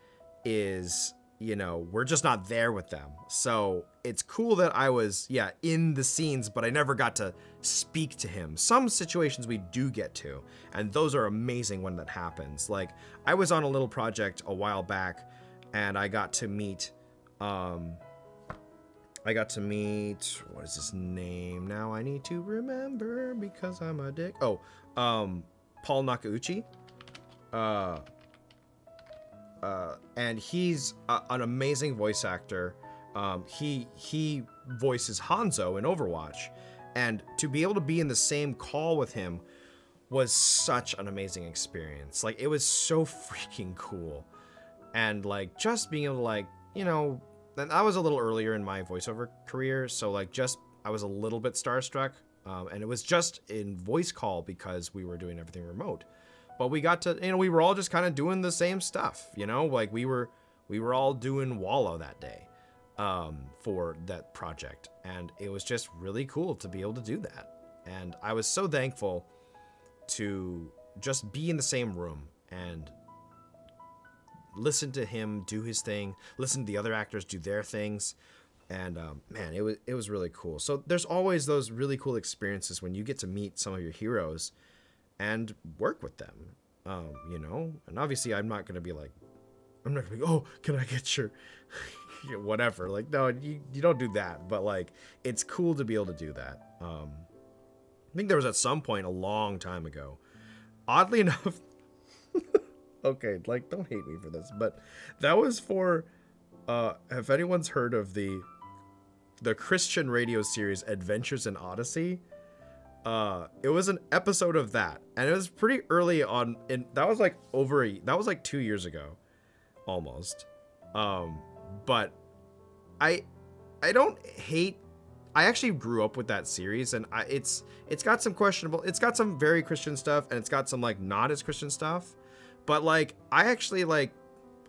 is you know we're just not there with them. So it's cool that I was yeah in the scenes, but I never got to speak to him. Some situations we do get to, and those are amazing when that happens. Like I was on a little project a while back, and I got to meet. Um, I got to meet what is his name? Now I need to remember because I'm a dick. Oh, um, Paul Nakauchi. Uh, uh, and he's a, an amazing voice actor. Um, he he voices Hanzo in Overwatch, and to be able to be in the same call with him was such an amazing experience. Like it was so freaking cool, and like just being able to like you know and I was a little earlier in my voiceover career, so like just I was a little bit starstruck, um, and it was just in voice call because we were doing everything remote. But we got to, you know, we were all just kind of doing the same stuff, you know, like we were we were all doing walla that day um, for that project, and it was just really cool to be able to do that. And I was so thankful to just be in the same room and listen to him do his thing, listen to the other actors do their things, and um, man, it was it was really cool. So there's always those really cool experiences when you get to meet some of your heroes and work with them, um, you know. And obviously, I'm not gonna be like, I'm not gonna be, oh, can I get your whatever? Like, no, you you don't do that. But like, it's cool to be able to do that. Um, I think there was at some point a long time ago. Oddly enough, okay, like don't hate me for this, but that was for uh if anyone's heard of the the Christian radio series Adventures in Odyssey, uh it was an episode of that and it was pretty early on and that was like over a that was like 2 years ago almost. Um but I I don't hate I actually grew up with that series and I, it's it's got some questionable it's got some very Christian stuff and it's got some like not as Christian stuff. But like, I actually like,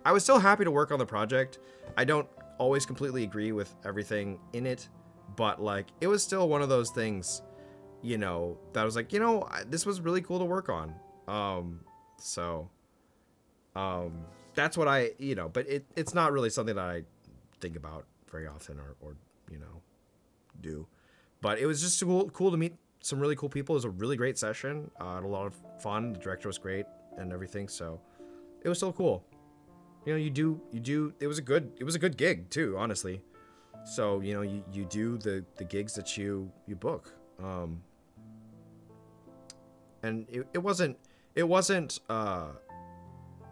I was still happy to work on the project. I don't always completely agree with everything in it, but like, it was still one of those things, you know, that I was like, you know, this was really cool to work on. Um, so, um, that's what I, you know, but it, it's not really something that I think about very often or, or you know, do. But it was just cool, cool to meet some really cool people. It was a really great session. Uh, had a lot of fun. The director was great and everything. So it was still cool. You know, you do you do. It was a good it was a good gig too, honestly. So you know, you you do the the gigs that you you book. Um, and it, it wasn't it wasn't uh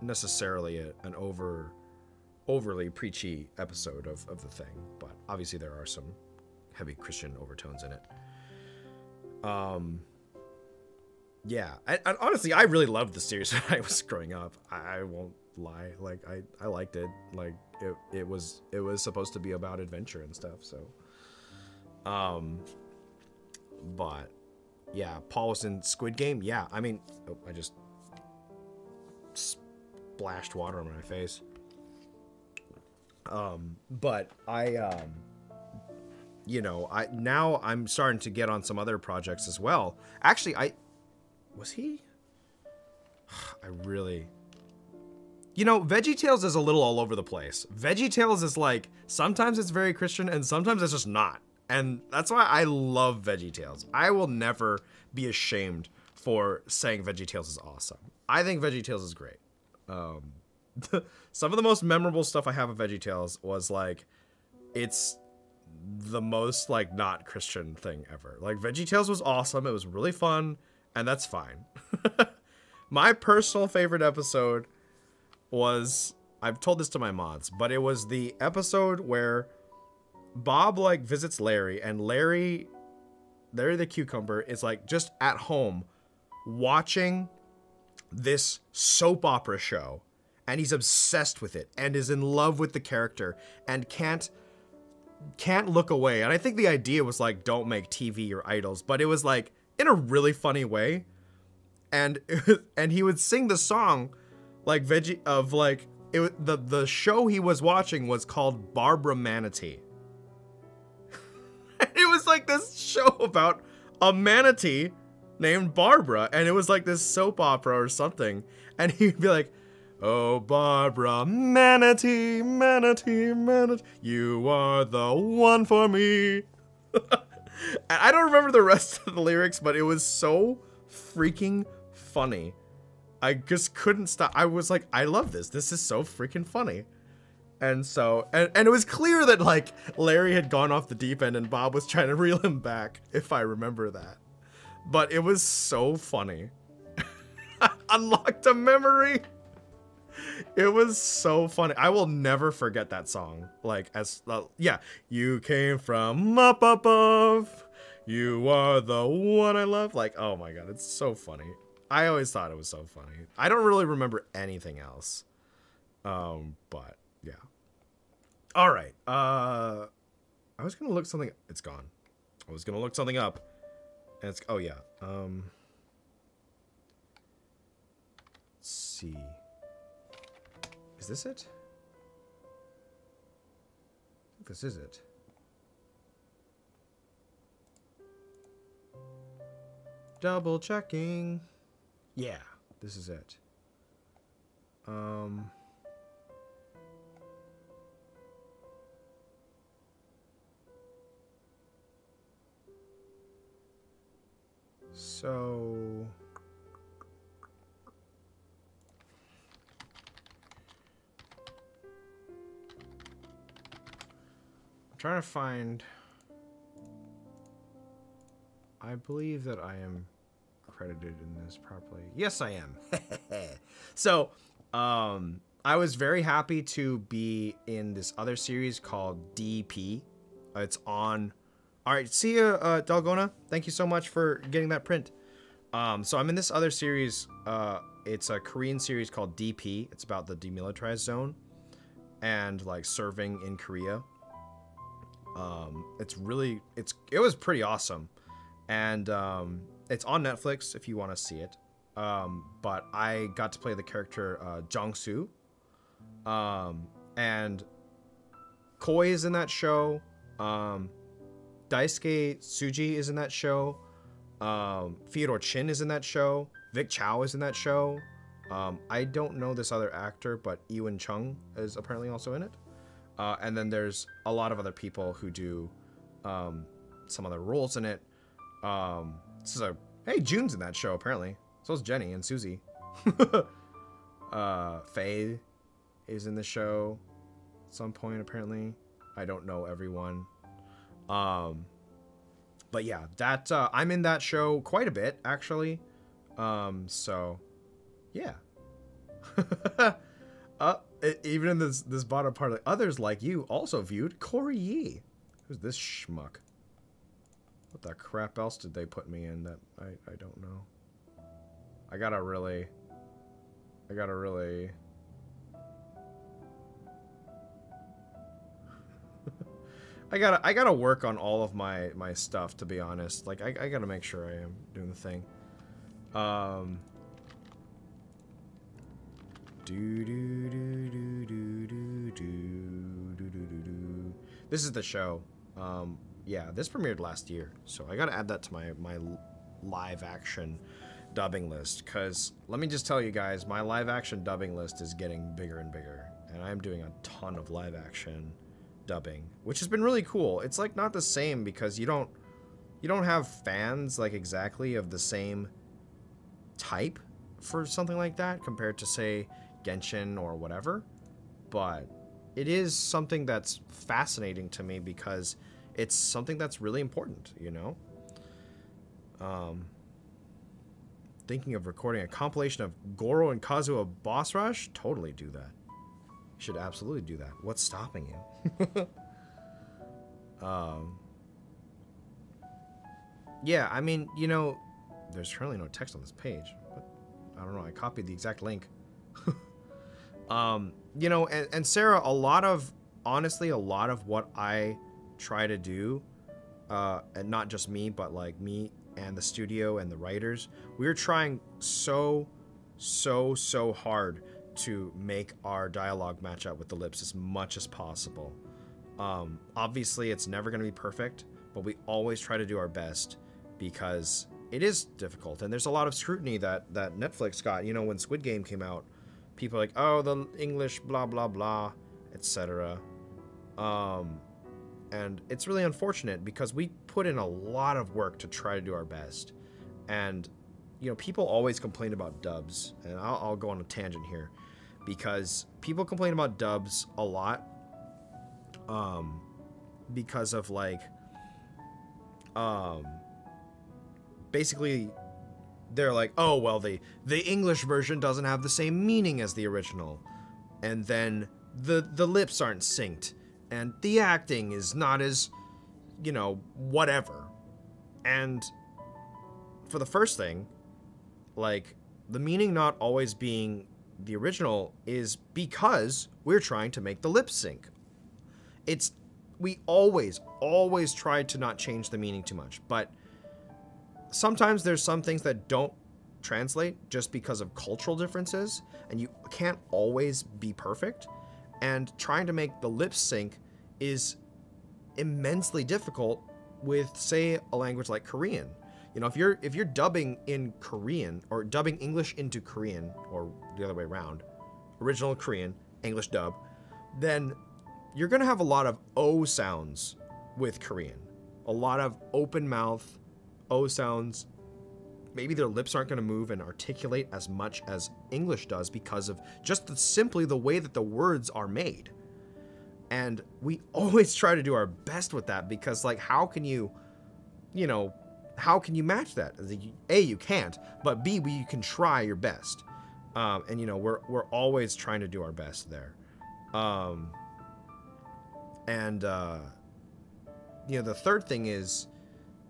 necessarily a, an over overly preachy episode of, of the thing, but obviously there are some heavy Christian overtones in it. Um, yeah, honestly, I really loved the series when I was growing up. I, I won't lie, like I, I liked it. Like it, it was it was supposed to be about adventure and stuff. So, um, but yeah, Paul was in Squid Game. Yeah, I mean, oh, I just splashed water on my face. Um, but I, um, you know, I now I'm starting to get on some other projects as well. Actually, I was he. I really. You know, VeggieTales is a little all over the place. VeggieTales is like sometimes it's very Christian and sometimes it's just not. And that's why I love VeggieTales. I will never be ashamed for saying VeggieTales is awesome. I think VeggieTales is great. Um, some of the most memorable stuff I have of VeggieTales was like, it's the most like not Christian thing ever. Like VeggieTales was awesome. It was really fun, and that's fine. my personal favorite episode was I've told this to my mods, but it was the episode where Bob like visits Larry and Larry Larry the cucumber is like just at home watching this soap opera show and he's obsessed with it and is in love with the character and can't can't look away. And I think the idea was like don't make TV your idols, but it was like in a really funny way. And and he would sing the song like veggie of like it the the show he was watching was called Barbara Manatee. it was like this show about a manatee named Barbara and it was like this soap opera or something and he'd be like Oh, Barbara, manatee, manatee, manatee, you are the one for me. I don't remember the rest of the lyrics, but it was so freaking funny. I just couldn't stop. I was like, I love this. This is so freaking funny. And so, and, and it was clear that like Larry had gone off the deep end and Bob was trying to reel him back, if I remember that. But it was so funny. Unlocked a memory it was so funny. I will never forget that song. Like as uh, yeah, you came from up above. You are the one I love. Like oh my god, it's so funny. I always thought it was so funny. I don't really remember anything else. Um, but yeah. All right. Uh, I was gonna look something. It's gone. I was gonna look something up, and it's oh yeah. Um. See. Is this it? this is it. Double checking. Yeah, this is it. Um... So... trying to find... I believe that I am credited in this properly. Yes, I am. so, um, I was very happy to be in this other series called DP. it's on... Alright, see ya, uh, Dalgona. Thank you so much for getting that print. Um, so I'm in this other series. Uh, it's a Korean series called DP. It's about the demilitarized zone and like serving in Korea. Um, it's really it's it was pretty awesome, and um, it's on Netflix if you want to see it. Um, but I got to play the character uh, Soo, um, and Koi is in that show. Um, Daisuke Tsuji is in that show. Um, Theodore Chin is in that show. Vic Chow is in that show. Um, I don't know this other actor, but Ewan Chung is apparently also in it. Uh, and then there's a lot of other people who do um, some other roles in it. Um, this is a hey, June's in that show apparently. So is Jenny and Susie. uh, Faye is in the show at some point apparently. I don't know everyone. Um, but yeah, that uh, I'm in that show quite a bit actually. Um, so yeah. Uh, even in this this bottom part, like, others like you also viewed Cory Yee. Who's this schmuck? What the crap else did they put me in that I, I don't know? I gotta really... I gotta really... I gotta I gotta work on all of my my stuff to be honest. Like I, I gotta make sure I am doing the thing. Um. This is the show. Um. Yeah, this premiered last year, so I gotta add that to my my live action dubbing list. Cause let me just tell you guys, my live action dubbing list is getting bigger and bigger, and I'm doing a ton of live action dubbing, which has been really cool. It's like not the same because you don't you don't have fans like exactly of the same type for something like that compared to say Genshin or whatever. But it is something that's fascinating to me because it's something that's really important, you know? Um thinking of recording a compilation of Gorou and Kazuha boss rush, totally do that should absolutely do that. What's stopping you? um, yeah, I mean, you know, there's currently no text on this page, but I don't know. I copied the exact link. um, you know, and, and Sarah, a lot of, honestly, a lot of what I try to do, uh, and not just me, but like me and the studio and the writers, we're trying so, so, so hard to make our dialogue match up with the lips as much as possible. Um, obviously, it's never going to be perfect, but we always try to do our best because it is difficult, and there's a lot of scrutiny that that Netflix got. You know, when Squid Game came out, people like, "Oh, the English, blah blah blah," etc. Um, and it's really unfortunate because we put in a lot of work to try to do our best, and you know, people always complain about dubs, and I'll, I'll go on a tangent here because people complain about dubs a lot um, because of like um, basically they're like oh well the the english version doesn't have the same meaning as the original. And then the the lips aren't synced. And the acting is not as you know whatever. And for the first thing like the meaning not always being the original is because we're trying to make the lip sync. It's we always always try to not change the meaning too much, but sometimes there's some things that don't translate just because of cultural differences and you can't always be perfect and trying to make the lip sync is immensely difficult with say a language like Korean you know, if you're if you're dubbing in Korean or dubbing English into Korean or the other way around, original Korean, English dub, then you're going to have a lot of O sounds with Korean. A lot of open mouth O sounds. Maybe their lips aren't going to move and articulate as much as English does because of just the, simply the way that the words are made. And we always try to do our best with that because, like, how can you, you know, how can you match that? A, you can't, but B, you can try your best. Um, and you know, we're we're always trying to do our best there. Um, and uh, you know, the third thing is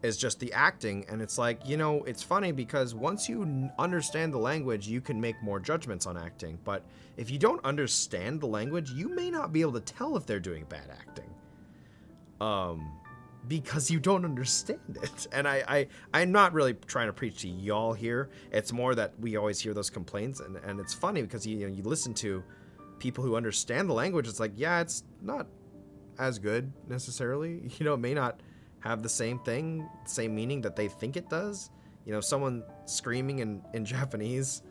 is just the acting, and it's like you know, it's funny because once you understand the language, you can make more judgments on acting. But if you don't understand the language, you may not be able to tell if they're doing bad acting. Um, because you don't understand it. And I, I I'm not really trying to preach to y'all here. It's more that we always hear those complaints, and and it's funny because you, you know you listen to people who understand the language. It's like yeah, it's not as good necessarily. You know, it may not have the same thing, same meaning that they think it does. You know, someone screaming in in Japanese,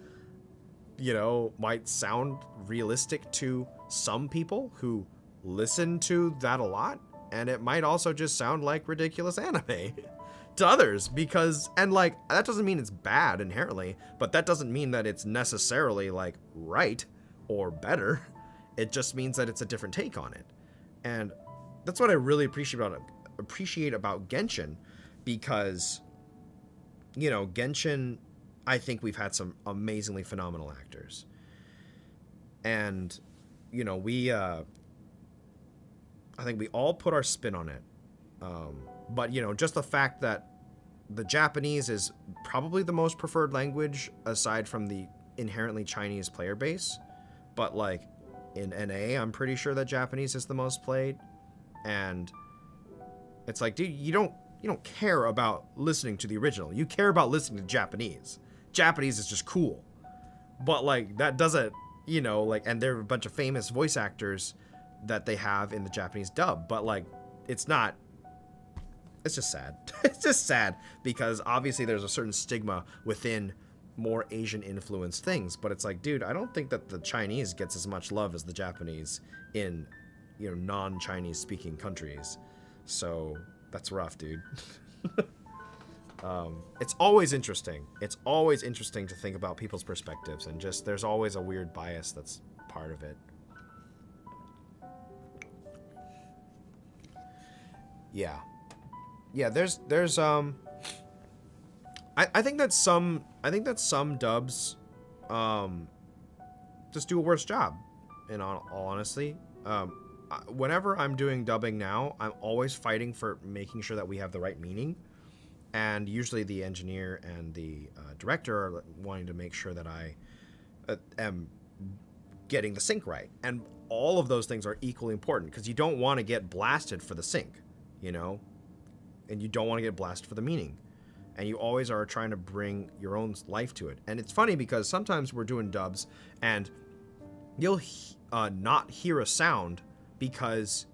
you know, might sound realistic to some people who listen to that a lot and it might also just sound like ridiculous anime to others because and like that doesn't mean it's bad inherently but that doesn't mean that it's necessarily like right or better it just means that it's a different take on it and that's what i really appreciate about appreciate about genshin because you know genshin i think we've had some amazingly phenomenal actors and you know, we, uh, I think we all put our spin on it. Um, but, you know, just the fact that the Japanese is probably the most preferred language aside from the inherently Chinese player base. But, like, in NA, I'm pretty sure that Japanese is the most played. And it's like, dude, you don't you don't care about listening to the original. You care about listening to Japanese. Japanese is just cool. But like that doesn't, you know, like and there are a bunch of famous voice actors that they have in the Japanese dub, but like it's not it's just sad. it's just sad because obviously there's a certain stigma within more Asian influenced things, but it's like, dude, I don't think that the Chinese gets as much love as the Japanese in, you know, non-Chinese speaking countries. So, that's rough, dude. um, it's always interesting. It's always interesting to think about people's perspectives, and just there's always a weird bias that's part of it. Yeah, yeah. There's there's um. I, I think that some I think that some dubs, um, just do a worse job. In all, all honesty, um, whenever I'm doing dubbing now, I'm always fighting for making sure that we have the right meaning. And usually the engineer and the uh, director are wanting to make sure that I uh, am getting the sync right. And all of those things are equally important because you don't want to get blasted for the sync, you know? And you don't want to get blasted for the meaning. And you always are trying to bring your own life to it. And it's funny because sometimes we're doing dubs and you'll uh, not hear a sound because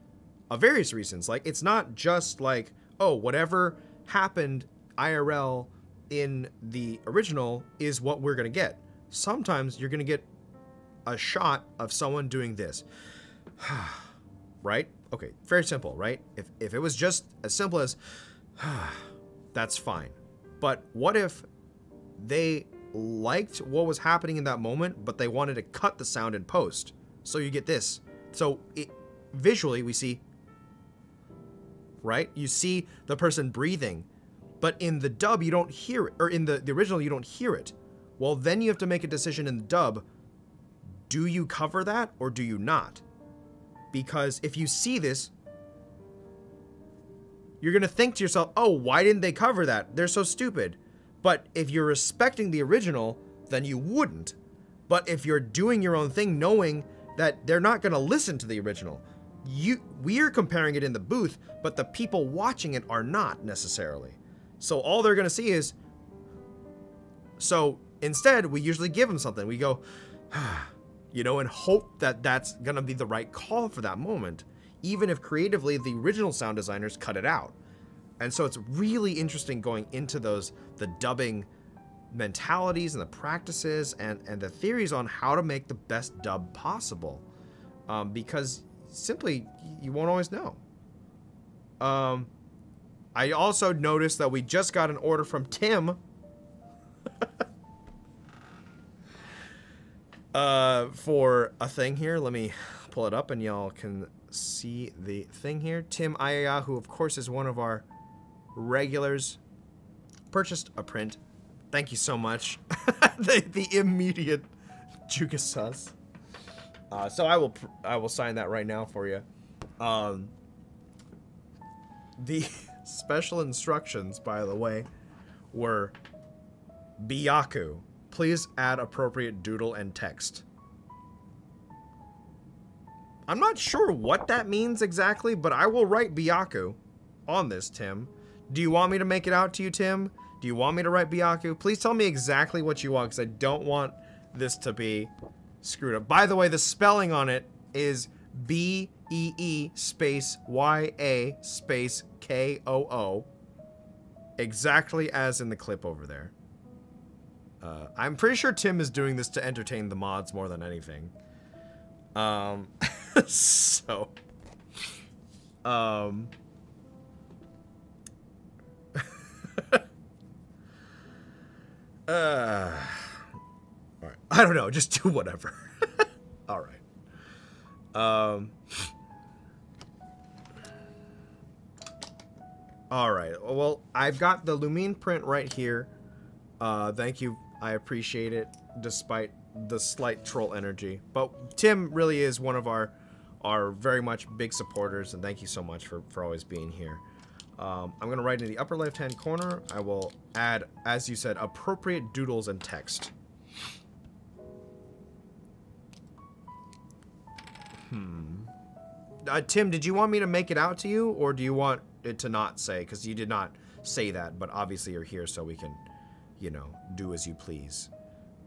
of various reasons. Like, it's not just like, oh, whatever happened IRL in the original is what we're going to get. Sometimes you're going to get a shot of someone doing this. right? Okay, very simple, right? If, if it was just as simple as, that's fine. But what if they liked what was happening in that moment, but they wanted to cut the sound in post? So you get this. So it, visually we see right? You see the person breathing but in the dub you don't hear it or in the, the original you don't hear it. Well then you have to make a decision in the dub. Do you cover that or do you not? Because if you see this you're going to think to yourself oh why didn't they cover that? They're so stupid. But if you're respecting the original then you wouldn't. But if you're doing your own thing knowing that they're not going to listen to the original you we're comparing it in the booth, but the people watching it are not necessarily. So all they're going to see is so instead we usually give them something. We go you know and hope that that's going to be the right call for that moment, even if creatively the original sound designers cut it out. And so it's really interesting going into those the dubbing mentalities and the practices and and the theories on how to make the best dub possible. Um, because simply you won't always know. Um, I also noticed that we just got an order from Tim. uh, for a thing here. Let me pull it up and y'all can see the thing here. Tim Ayaya, who of course is one of our regulars, purchased a print. Thank you so much. the, the immediate Jugasas. Uh, so I will I will sign that right now for you. Um, the special instructions, by the way, were Byaku. Please add appropriate doodle and text. I'm not sure what that means exactly, but I will write Byaku on this, Tim. Do you want me to make it out to you, Tim? Do you want me to write Byaku? Please tell me exactly what you want, because I don't want this to be screwed up. By the way, the spelling on it is B E E space Y A space K O O. Exactly as in the clip over there. Uh, I'm pretty sure Tim is doing this to entertain the mods more than anything. Um, so, um, uh, I don't know. Just do whatever. All right. Um. All right. Well, I've got the Lumine print right here. Uh, thank you. I appreciate it, despite the slight troll energy. But Tim really is one of our our very much big supporters, and thank you so much for for always being here. Um, I'm gonna write in the upper left hand corner. I will add, as you said, appropriate doodles and text. Hmm. Uh, Tim, did you want me to make it out to you, or do you want it to not say? Because you did not say that, but obviously you're here so we can, you know, do as you please.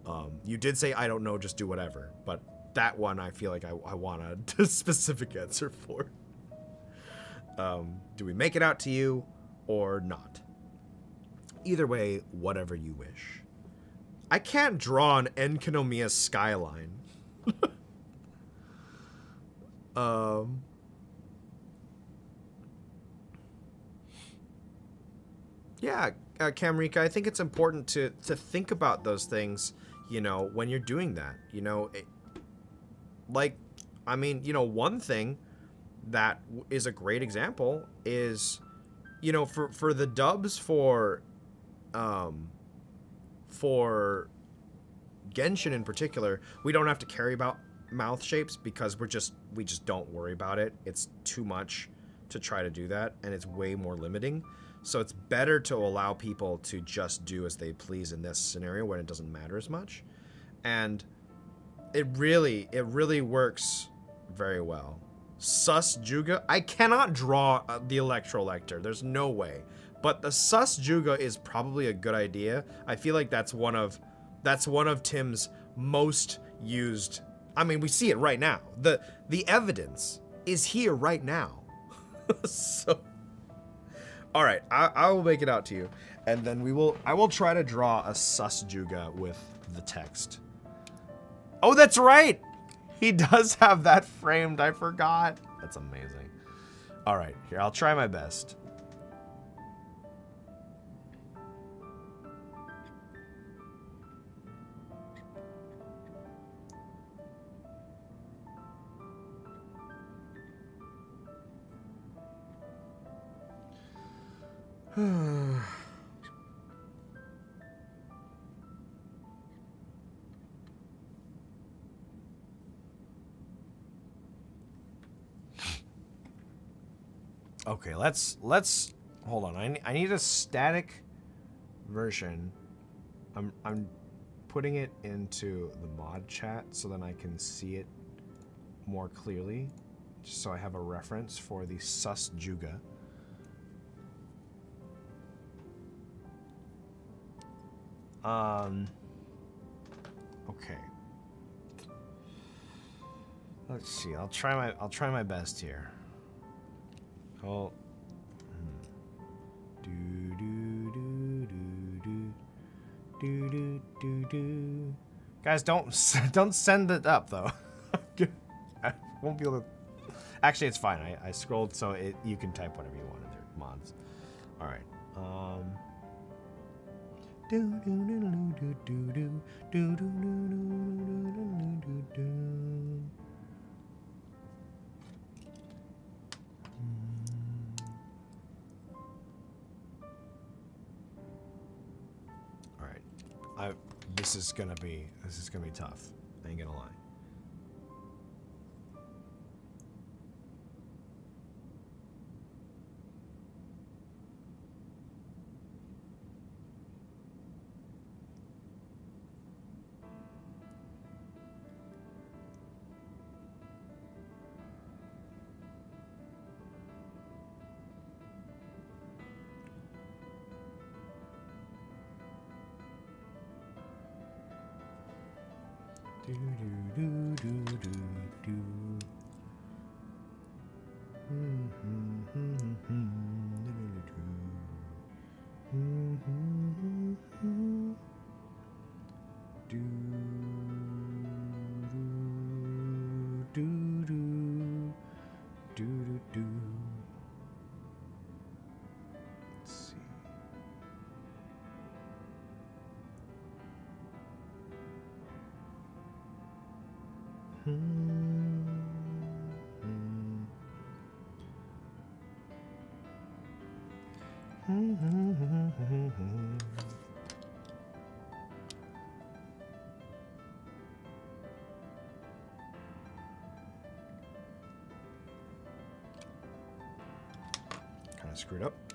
Um, you did say, I don't know, just do whatever. But that one I feel like I, I want a specific answer for. Um, do we make it out to you or not? Either way, whatever you wish. I can't draw an Enkanomiya skyline. um, yeah, uh, Camrika, I think it's important to to think about those things. You know, when you're doing that. You know, it, like, I mean, you know, one thing that is a great example is, you know, for for the dubs for, um, for Genshin in particular, we don't have to carry about mouth shapes because we're just we just don't worry about it. It's too much to try to do that, and it's way more limiting. So it's better to allow people to just do as they please in this scenario when it doesn't matter as much. And it really, it really works very well. Sus Juga, I cannot draw uh, the Electrolector. There's no way. But the Sus Juga is probably a good idea. I feel like that's one of that's one of Tim's most used. I mean, we see it right now. The the evidence is here right now. so all right, I, I, will make it out to you, and then we will. I will try to draw a sus juga with the text. Oh, that's right. He does have that framed. I forgot. That's amazing. All right, here I'll try my best. okay, let's let's hold on. I I need a static version. I'm I'm putting it into the mod chat so then I can see it more clearly, just so I have a reference for the sus juga. Um, okay. Let's see. I'll try my I'll try my best here. Oh. Do do do do do do do do. Guys, don't don't send it up though. I won't be able to. Actually, it's fine. I, I scrolled so it, you can type whatever you want in there, mods. All right. Um. All right, I. This is gonna be. This is gonna be tough. I ain't gonna lie. Screwed up.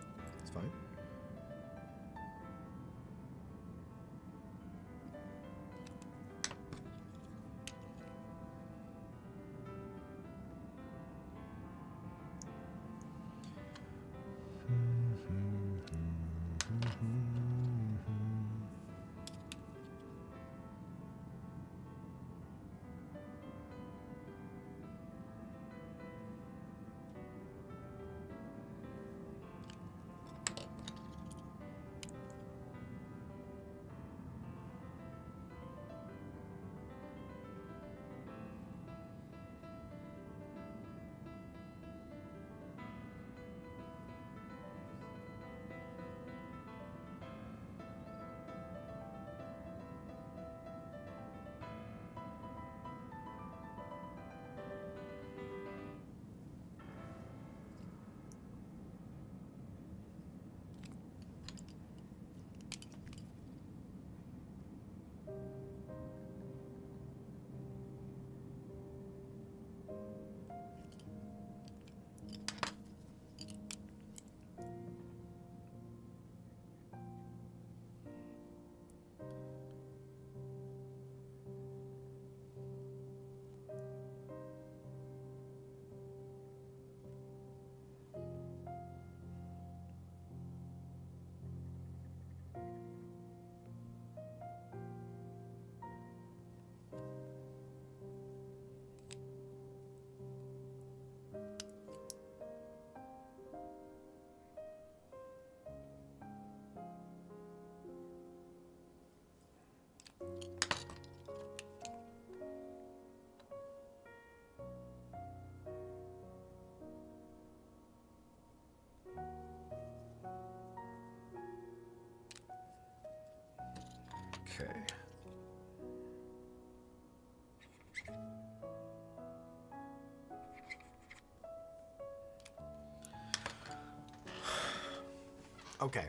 Okay.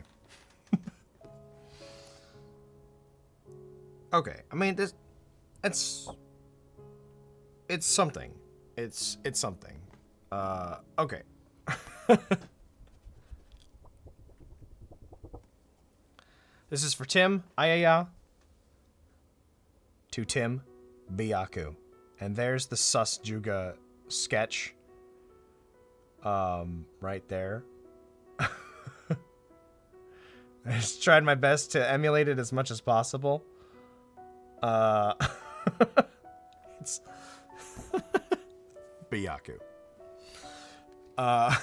okay. I mean, this it's it's something. It's it's something. Uh okay. this is for Tim. Ayaya. To Tim Biaku. And there's the Sus Juga sketch. Um, right there. I just tried my best to emulate it as much as possible. Uh, it's Byaku. Uh,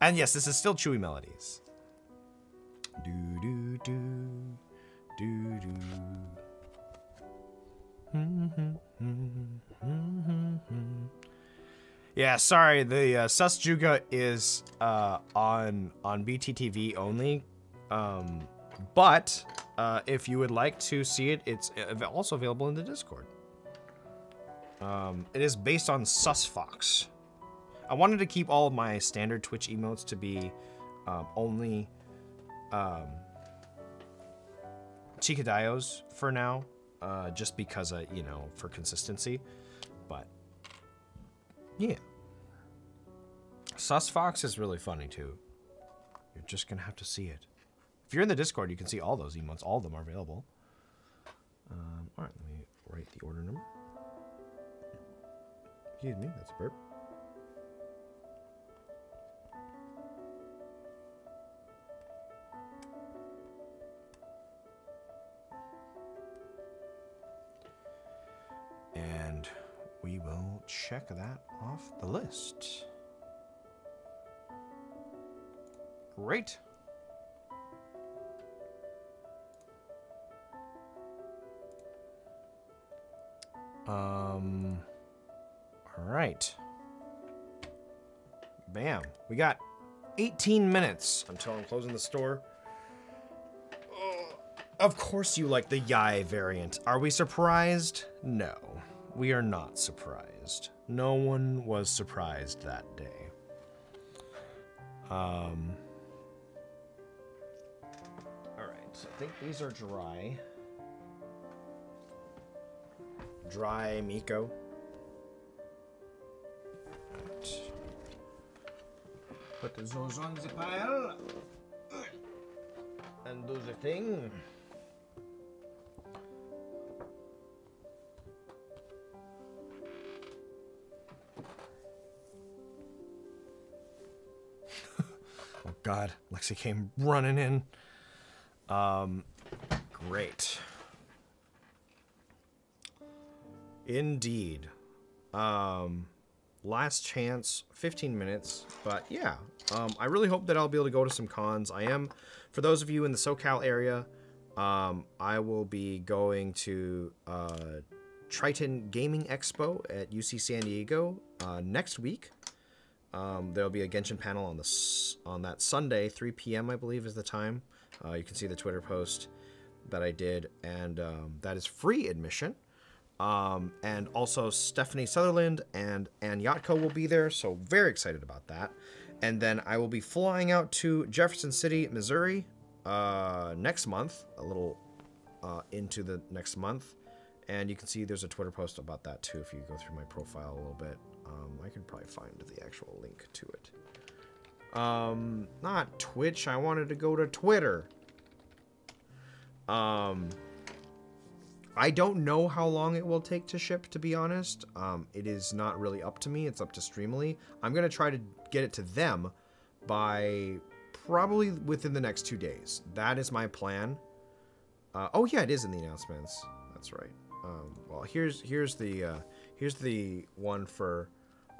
and yes, this is still Chewy Melodies. Do do Yeah, sorry. The uh, Sus Juga is uh, on on BTTV only, um, but uh, if you would like to see it, it's also available in the Discord. Um, it is based on Susfox. I wanted to keep all of my standard Twitch emotes to be um, only um, Chikadayos for now, uh, just because, uh, you know, for consistency. But yeah. Sus Fox is really funny too. You're just gonna have to see it. If you're in the Discord, you can see all those emotes. All of them are available. Um, all right, let me write the order number. Excuse me, that's a burp. And we will check that off the list. Great. Um, all right. Bam. We got 18 minutes until I'm closing the store. Oh, of course you like the Yae variant. Are we surprised? No, we are not surprised. No one was surprised that day. Um, so I think these are dry. Dry Miko. Right. Put those on the pile. And do the thing. oh God, Lexi came running in. Um, great. Indeed. Um, last chance, 15 minutes. But yeah, um, I really hope that I'll be able to go to some cons. I am, for those of you in the SoCal area, um, I will be going to uh, Triton Gaming Expo at UC San Diego uh, next week. Um, there'll be a Genshin panel on the on that Sunday, 3 p.m. I believe is the time. Uh, you can see the Twitter post that I did, and um, that is free admission. Um, and also Stephanie Sutherland and Anne Yatco will be there, so very excited about that. And then I will be flying out to Jefferson City, Missouri, uh, next month, a little uh, into the next month. And you can see there's a Twitter post about that too if you go through my profile a little bit. Um, I can probably find the actual link to it. Um, not Twitch. I wanted to go to Twitter. Um, I don't know how long it will take to ship, to be honest. Um, it is not really up to me. It's up to Streamily. I'm going to try to get it to them by probably within the next two days. That is my plan. Uh, oh yeah, it is in the announcements. That's right. Um, well, here's here's the uh, here's the one for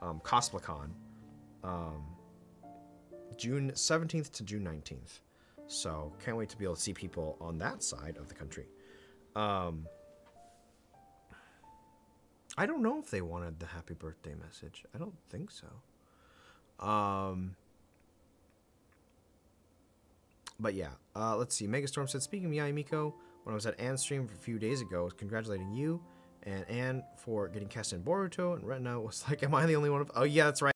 um, CosplayCon, um, June 17th to June 19th. So can't wait to be able to see people on that side of the country. Um, I don't know if they wanted the happy birthday message. I don't think so. Um, but yeah, uh, let's see. Megastorm said, speaking of Yae Miko, when I was at Anne's stream a few days ago, I was congratulating you and Anne for getting cast in Boruto, and Retina was like, am I the only one of... Oh, yeah, that's right.